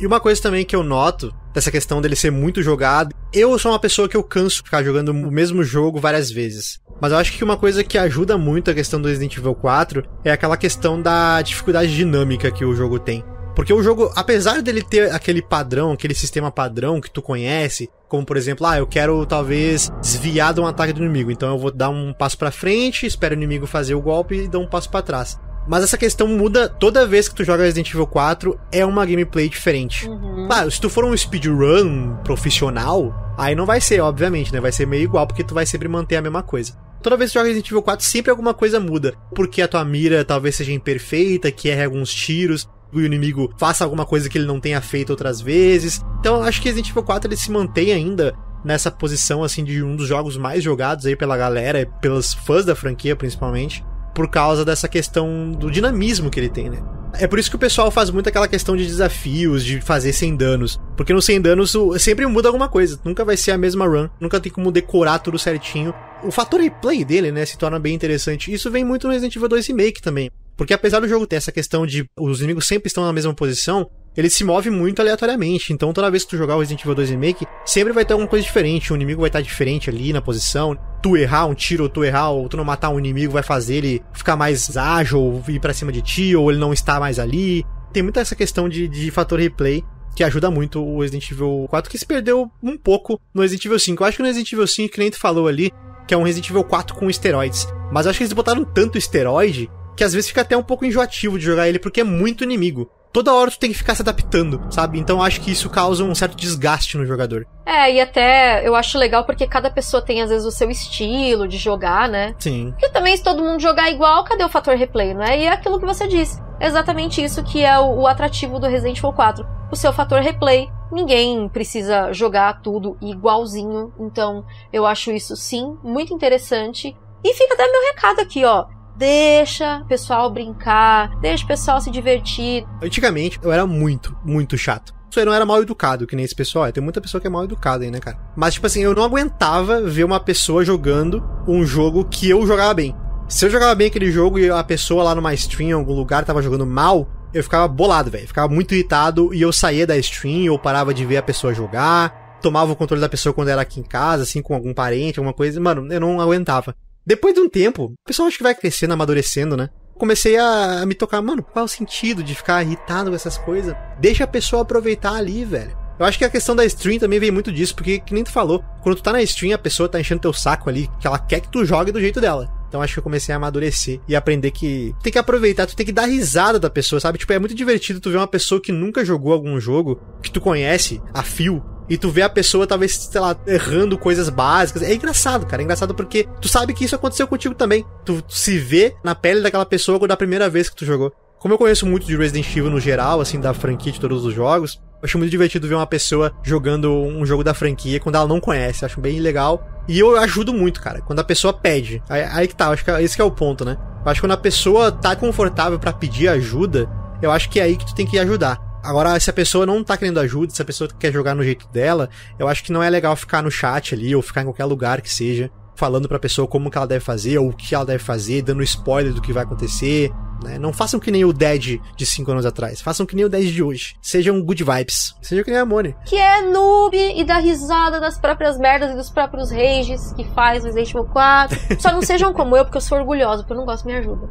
E uma coisa também que eu noto dessa questão dele ser muito jogado, eu sou uma pessoa que eu canso de ficar jogando o mesmo jogo várias vezes. Mas eu acho que uma coisa que ajuda muito a questão do Resident Evil 4 é aquela questão da dificuldade dinâmica que o jogo tem. Porque o jogo, apesar dele ter aquele padrão, aquele sistema padrão que tu conhece, como por exemplo, ah, eu quero talvez desviar de um ataque do inimigo, então eu vou dar um passo para frente, espero o inimigo fazer o golpe e dar um passo para trás. Mas essa questão muda toda vez que tu joga Resident Evil 4, é uma gameplay diferente. Uhum. Claro, se tu for um speedrun profissional, aí não vai ser, obviamente, né? Vai ser meio igual, porque tu vai sempre manter a mesma coisa. Toda vez que tu joga Resident Evil 4, sempre alguma coisa muda. Porque a tua mira talvez seja imperfeita, que erre alguns tiros, o inimigo faça alguma coisa que ele não tenha feito outras vezes. Então eu acho que Resident Evil 4 ele se mantém ainda nessa posição assim de um dos jogos mais jogados aí pela galera, pelos fãs da franquia principalmente por causa dessa questão do dinamismo que ele tem, né? É por isso que o pessoal faz muito aquela questão de desafios, de fazer sem danos. Porque no sem danos sempre muda alguma coisa. Nunca vai ser a mesma run. Nunca tem como decorar tudo certinho. O fator replay dele, né, se torna bem interessante. Isso vem muito no Resident Evil 2 Remake também. Porque apesar do jogo ter essa questão de os inimigos sempre estão na mesma posição, ele se move muito aleatoriamente. Então, toda vez que tu jogar o Resident Evil 2 Remake, sempre vai ter alguma coisa diferente. O inimigo vai estar diferente ali na posição. Tu errar um tiro, ou tu errar, ou tu não matar um inimigo, vai fazer ele ficar mais ágil, ou ir pra cima de ti, ou ele não estar mais ali. Tem muita essa questão de, de fator replay que ajuda muito o Resident Evil 4, que se perdeu um pouco no Resident Evil 5. Eu acho que no Resident Evil 5, que nem tu falou ali, que é um Resident Evil 4 com esteroides. Mas eu acho que eles botaram tanto esteroide que às vezes fica até um pouco enjoativo de jogar ele, porque é muito inimigo toda hora tu tem que ficar se adaptando, sabe? Então acho que isso causa um certo desgaste no jogador. É, e até eu acho legal porque cada pessoa tem às vezes o seu estilo de jogar, né? Sim. Porque também se todo mundo jogar igual, cadê o fator replay, não é? E é aquilo que você disse. É exatamente isso que é o, o atrativo do Resident Evil 4. O seu fator replay. Ninguém precisa jogar tudo igualzinho. Então, eu acho isso sim muito interessante. E fica até meu recado aqui, ó. Deixa o pessoal brincar, deixa o pessoal se divertir. Antigamente eu era muito, muito chato. Eu não era mal educado, que nem esse pessoal. Tem muita pessoa que é mal educada aí, né, cara? Mas, tipo assim, eu não aguentava ver uma pessoa jogando um jogo que eu jogava bem. Se eu jogava bem aquele jogo e a pessoa lá numa stream em algum lugar tava jogando mal, eu ficava bolado, velho. Ficava muito irritado e eu saía da stream ou parava de ver a pessoa jogar. Tomava o controle da pessoa quando era aqui em casa, assim, com algum parente, alguma coisa. Mano, eu não aguentava. Depois de um tempo, o pessoal acho que vai crescendo, amadurecendo, né? Comecei a, me tocar, mano, qual é o sentido de ficar irritado com essas coisas? Deixa a pessoa aproveitar ali, velho. Eu acho que a questão da stream também vem muito disso, porque, que nem tu falou, quando tu tá na stream, a pessoa tá enchendo teu saco ali, que ela quer que tu jogue do jeito dela. Então acho que eu comecei a amadurecer e aprender que tem que aproveitar, tu tem que dar risada da pessoa, sabe? Tipo, é muito divertido tu ver uma pessoa que nunca jogou algum jogo que tu conhece a fio e tu vê a pessoa talvez, sei lá, errando coisas básicas. É engraçado, cara. É engraçado porque tu sabe que isso aconteceu contigo também. Tu, tu se vê na pele daquela pessoa quando é primeira vez que tu jogou. Como eu conheço muito de Resident Evil no geral, assim, da franquia de todos os jogos, eu acho muito divertido ver uma pessoa jogando um jogo da franquia quando ela não conhece. Acho bem legal. E eu ajudo muito, cara, quando a pessoa pede. Aí, aí que tá, acho que é, esse que é o ponto, né? Eu acho que quando a pessoa tá confortável para pedir ajuda, eu acho que é aí que tu tem que ajudar. Agora, se a pessoa não tá querendo ajuda, se a pessoa quer jogar no jeito dela, eu acho que não é legal ficar no chat ali, ou ficar em qualquer lugar que seja, falando pra pessoa como que ela deve fazer, ou o que ela deve fazer, dando spoiler do que vai acontecer. Né? Não façam que nem o Dead de 5 anos atrás. Façam que nem o Dead de hoje. Sejam good vibes. Sejam que nem a Mone. que é noob e dá risada das próprias merdas e dos próprios rages que faz o Resident Evil 4. Só não sejam como eu, porque eu sou orgulhosa, porque eu não gosto me ajuda.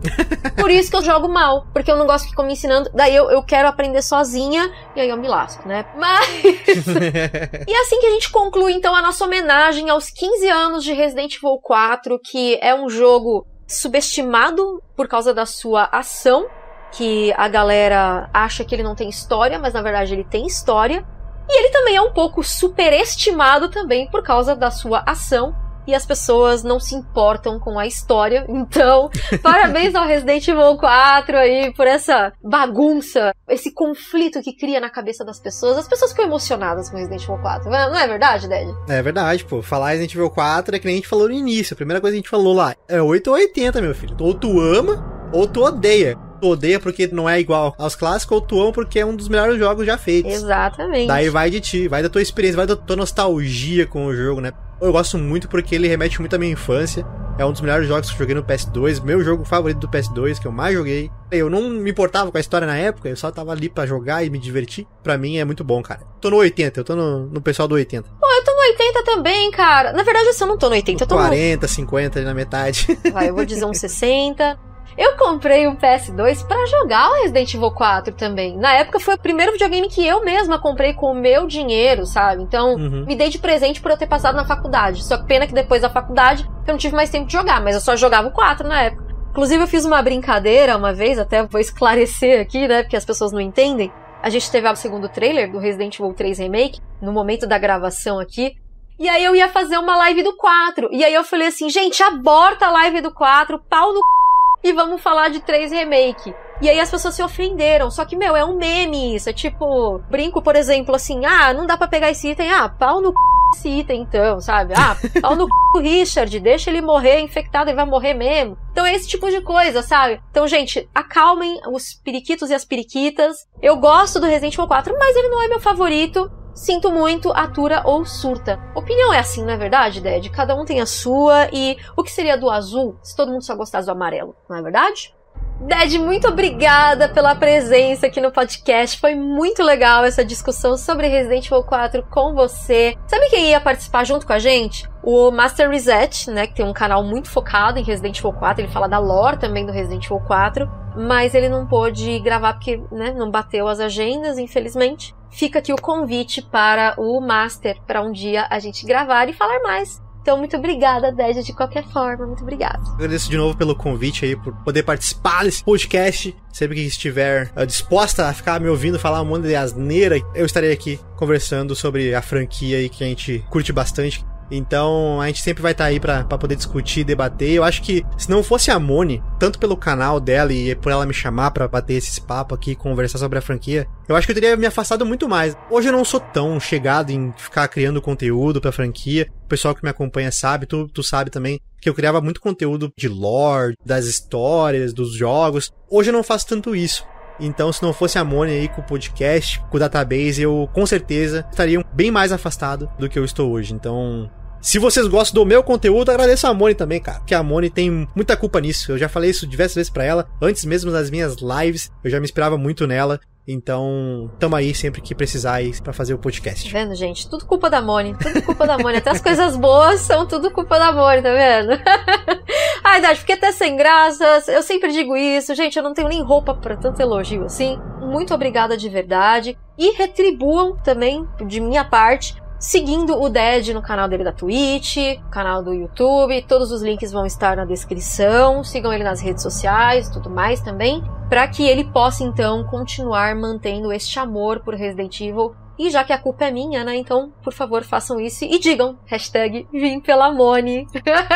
Por isso que eu jogo mal, porque eu não gosto que ficam me ensinando. Daí eu, eu quero aprender sozinha e aí eu me lasco, né? Mas. e assim que a gente conclui então a nossa homenagem aos 15 anos de Resident Evil 4, que é um jogo subestimado por causa da sua ação, que a galera acha que ele não tem história, mas na verdade ele tem história. E ele também é um pouco superestimado também por causa da sua ação. E as pessoas não se importam com a história. Então, parabéns ao Resident Evil 4 aí por essa bagunça, esse conflito que cria na cabeça das pessoas. As pessoas ficam emocionadas com Resident Evil 4. Não é verdade, Ded? É verdade, pô. Falar Resident Evil 4 é que nem a gente falou no início. A primeira coisa que a gente falou lá é 8 ou 80, meu filho. Ou tu ama, ou tu odeia. Tu odeia porque não é igual aos clássicos, ou tu ama porque é um dos melhores jogos já feitos. Exatamente. Daí vai de ti, vai da tua experiência, vai da tua nostalgia com o jogo, né? Eu gosto muito porque ele remete muito à minha infância. É um dos melhores jogos que eu joguei no PS2, meu jogo favorito do PS2, que eu mais joguei. Eu não me importava com a história na época, eu só tava ali pra jogar e me divertir. Pra mim é muito bom, cara. Tô no 80, eu tô no, no pessoal do 80. Pô, eu tô no 80 também, cara. Na verdade, assim, eu não tô no 80, eu tô 40, 50 ali na metade. no... Vai, eu vou dizer uns 60. Eu comprei um PS2 pra jogar o Resident Evil 4 também. Na época foi o primeiro videogame que eu mesma comprei com o meu dinheiro, sabe? Então, Uhum. me dei de presente por eu ter passado na faculdade. Só que pena que depois da faculdade eu não tive mais tempo de jogar, mas eu só jogava o 4 na época. Inclusive, eu fiz uma brincadeira uma vez, até vou esclarecer aqui, né? Porque as pessoas não entendem. A gente teve o segundo trailer do Resident Evil 3 Remake, no momento da gravação aqui. E aí eu ia fazer uma live do 4. E aí eu falei assim, gente, aborta a live do 4, pau no c... e vamos falar de 3 Remake. E aí as pessoas se ofenderam. Só que, meu, é um meme isso. É tipo, brinco, por exemplo, assim, ah, não dá pra pegar esse item. Ah, pau no c... esse item então, sabe? Ah, pau no c... do Richard, deixa ele morrer infectado e vai morrer mesmo. Então é esse tipo de coisa, sabe? Então, gente, acalmem os periquitos e as periquitas. Eu gosto do Resident Evil 4, mas ele não é meu favorito. Sinto muito, atura ou surta. Opinião é assim, não é verdade, Ded? Cada um tem a sua e o que seria do azul se todo mundo só gostasse do amarelo, não é verdade? Ded, muito obrigada pela presença aqui no podcast. Foi muito legal essa discussão sobre Resident Evil 4 com você. Sabe quem ia participar junto com a gente? O Master Reset, né, que tem um canal muito focado em Resident Evil 4, ele fala da lore também do Resident Evil 4, mas ele não pôde gravar porque, né, não bateu as agendas, infelizmente. Fica aqui o convite para o Master para um dia a gente gravar e falar mais. Então, muito obrigada, Ded, de qualquer forma. Muito obrigada. Agradeço de novo pelo convite aí, por poder participar desse podcast. Sempre que estiver uh, disposta a ficar me ouvindo falar um monte de asneira, eu estarei aqui conversando sobre a franquia aí que a gente curte bastante. Então a gente sempre vai estar aí pra, pra poder discutir, debater. Eu acho que se não fosse a Moni, tanto pelo canal dela e por ela me chamar pra bater esses papos aqui, conversar sobre a franquia, eu acho que eu teria me afastado muito mais. Hoje eu não sou tão chegado em ficar criando conteúdo pra franquia. O pessoal que me acompanha sabe, tu, tu sabe também que eu criava muito conteúdo de lore, das histórias, dos jogos. Hoje eu não faço tanto isso. Então, se não fosse a Moni aí com o podcast, com o database, eu com certeza estaria bem mais afastado do que eu estou hoje. Então, se vocês gostam do meu conteúdo, agradeço a Moni também, cara. Porque a Moni tem muita culpa nisso. Eu já falei isso diversas vezes pra ela. Antes mesmo das minhas lives, eu já me inspirava muito nela. Então, tamo aí sempre que precisar pra fazer o podcast. Tá vendo, gente? Tudo culpa da Moni. Tudo culpa da Moni. Até as coisas boas são tudo culpa da Moni, tá vendo? Ai, Dad, fiquei até sem graças. Eu sempre digo isso. Gente, eu não tenho nem roupa pra tanto elogio assim. Muito obrigada de verdade. E retribuam também, de minha parte, seguindo o Ded no canal dele da Twitch, canal do YouTube, todos os links vão estar na descrição. Sigam ele nas redes sociais, tudo mais também, para que ele possa então continuar mantendo este amor por Resident Evil. E já que a culpa é minha, né? Então, por favor, façam isso e digam hashtag Vim pela Mone.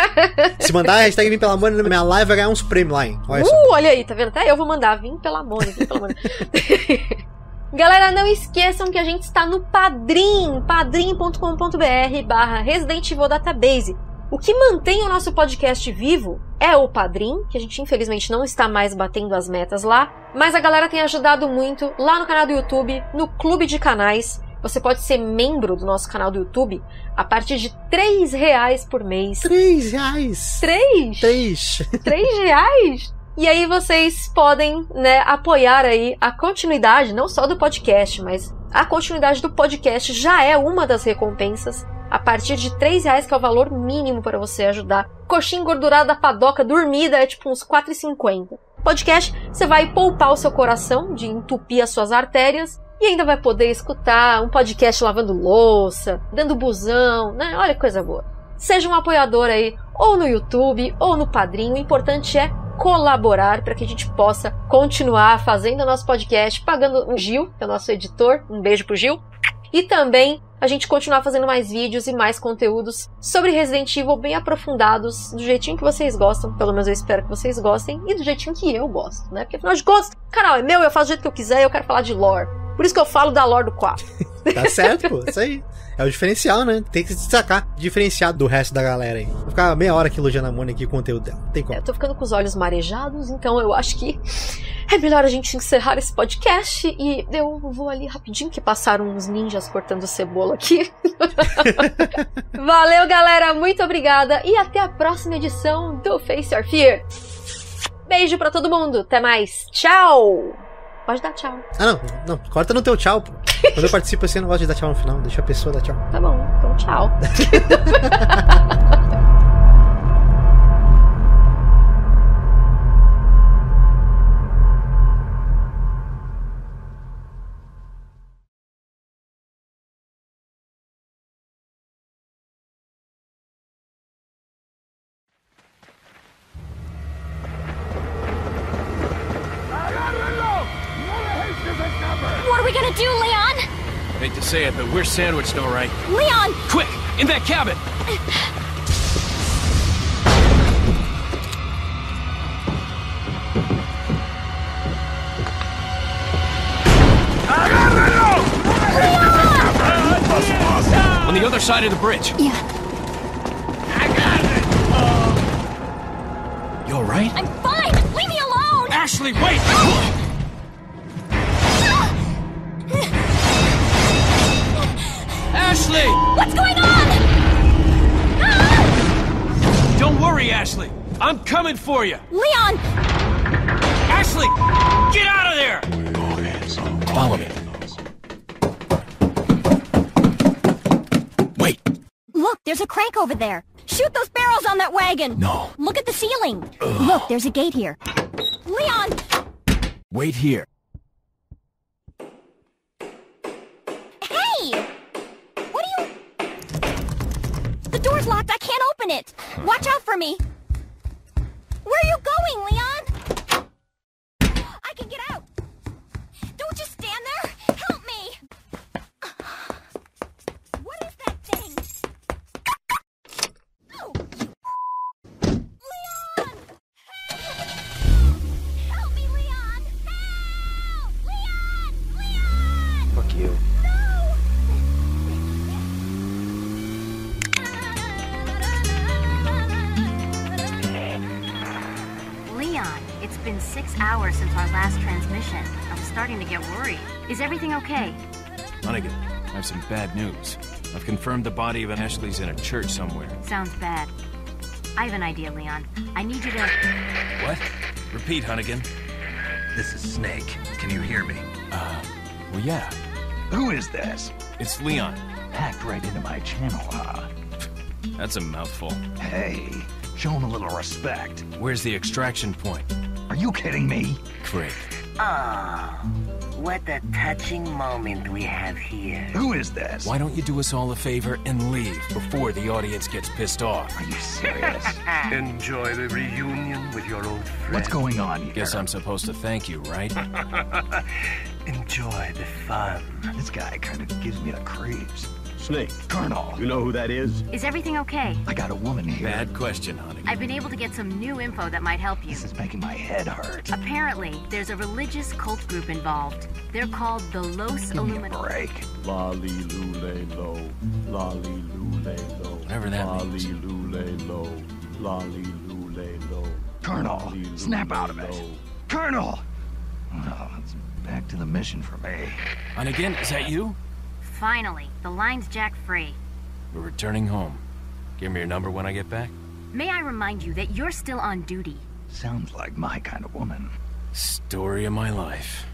Se mandar a hashtag Vim pela na minha live, vai ganhar uns prêmios lá, hein? Olha só. Uh, olha aí, tá vendo? Até eu vou mandar Vim pela Mone, Vim pela Mone. Galera, não esqueçam que a gente está no Padrim, padrim.com.br barra Resident Evil Database. O que mantém o nosso podcast vivo é o Padrim, que a gente infelizmente não está mais batendo as metas lá, mas a galera tem ajudado muito lá no canal do YouTube, no clube de canais. Você pode ser membro do nosso canal do YouTube a partir de 3 reais por mês. Três reais. 3? Três. 3 reais? E aí vocês podem, né, apoiar aí a continuidade, não só do podcast, mas a continuidade do podcast já é uma das recompensas. A partir de 3 reais, que é o valor mínimo para você ajudar. Coxinha engordurada da padoca dormida é tipo uns 4,50. Podcast, você vai poupar o seu coração de entupir as suas artérias e ainda vai poder escutar um podcast lavando louça, dando busão, né? Olha que coisa boa. Seja um apoiador aí, ou no YouTube, ou no Padrinho. O importante é colaborar para que a gente possa continuar fazendo o nosso podcast, pagando o Gil, que é o nosso editor. Um beijo pro Gil. E também a gente continuar fazendo mais vídeos e mais conteúdos sobre Resident Evil bem aprofundados, do jeitinho que vocês gostam, pelo menos eu espero que vocês gostem, e do jeitinho que eu gosto, né? Porque afinal de contas, o canal é meu, eu faço do jeito que eu quiser eu quero falar de lore. Por isso que eu falo da lore do 4. Tá certo, pô. Isso aí. É o diferencial, né? Tem que se destacar. Diferenciar do resto da galera aí. Vou ficar meia hora aqui elogiando a Mônica e o conteúdo dela. Tem como. Eu tô ficando com os olhos marejados, então eu acho que é melhor a gente encerrar esse podcast e eu vou ali rapidinho que passaram uns ninjas cortando cebola aqui. Valeu, galera, muito obrigada e até a próxima edição do Face Your Fear. Beijo pra todo mundo, até mais. Tchau. Pode dar tchau. Ah, não. Não. Corta no teu tchau, pô. Quando eu participo assim, eu não gosto de dar tchau no final. Deixa a pessoa dar tchau. Tá bom, então tchau. say it, but we're sandwiched, all right. Leon! Quick, in that cabin! On the other side of the bridge. Yeah, i got it You all right? I'm fine! Leave me alone! Ashley, wait! Ashley! What's going on? Ah! Don't worry, Ashley. I'm coming for you. Leon! Ashley, get out of there! Follow me. Wait. Look, there's a crank over there. Shoot those barrels on that wagon! No. Look at the ceiling! Look, there's a gate here. Leon! Wait here. Hey! What are you... The door's locked. I can't open it. Watch out for me. Where are you going, Is everything okay? Hunnigan, I have some bad news. I've confirmed the body of Ashley's in a church somewhere. Sounds bad. I have an idea, Leon. I need you to. What? Repeat, Hunnigan. This is Snake. Can you hear me? Uh, well, yeah. Who is this? It's Leon. Hacked right into my channel, huh? That's a mouthful. Hey, show him a little respect. Where's the extraction point? Are you kidding me? Great. Ah, what a touching moment we have here. Who is this? Why don't you do us all a favor and leave before the audience gets pissed off? Are you serious? Enjoy the reunion with your old friend. What's going on here? Guess I'm supposed to thank you, right? Enjoy the fun. This guy kind of gives me the creeps. Snake, Colonel, you know who that is? Is everything okay? I got a woman here. Bad question, honey. I've been able to get some new info that might help you. This is making my head hurt. Apparently, there's a religious cult group involved. They're called the Los Give me a Illuminati. break. Lolly lule lo, lolly lule lo. Whatever that lolly means. lule lo, lolly lule lo. Colonel, snap out of it. Colonel! Well, it's back to the mission for me. And again, is that you? Finally, the line's jack free. We're returning home. Give me your number when I get back. May I remind you that you're still on duty. Sounds like my kind of woman. Story of my life.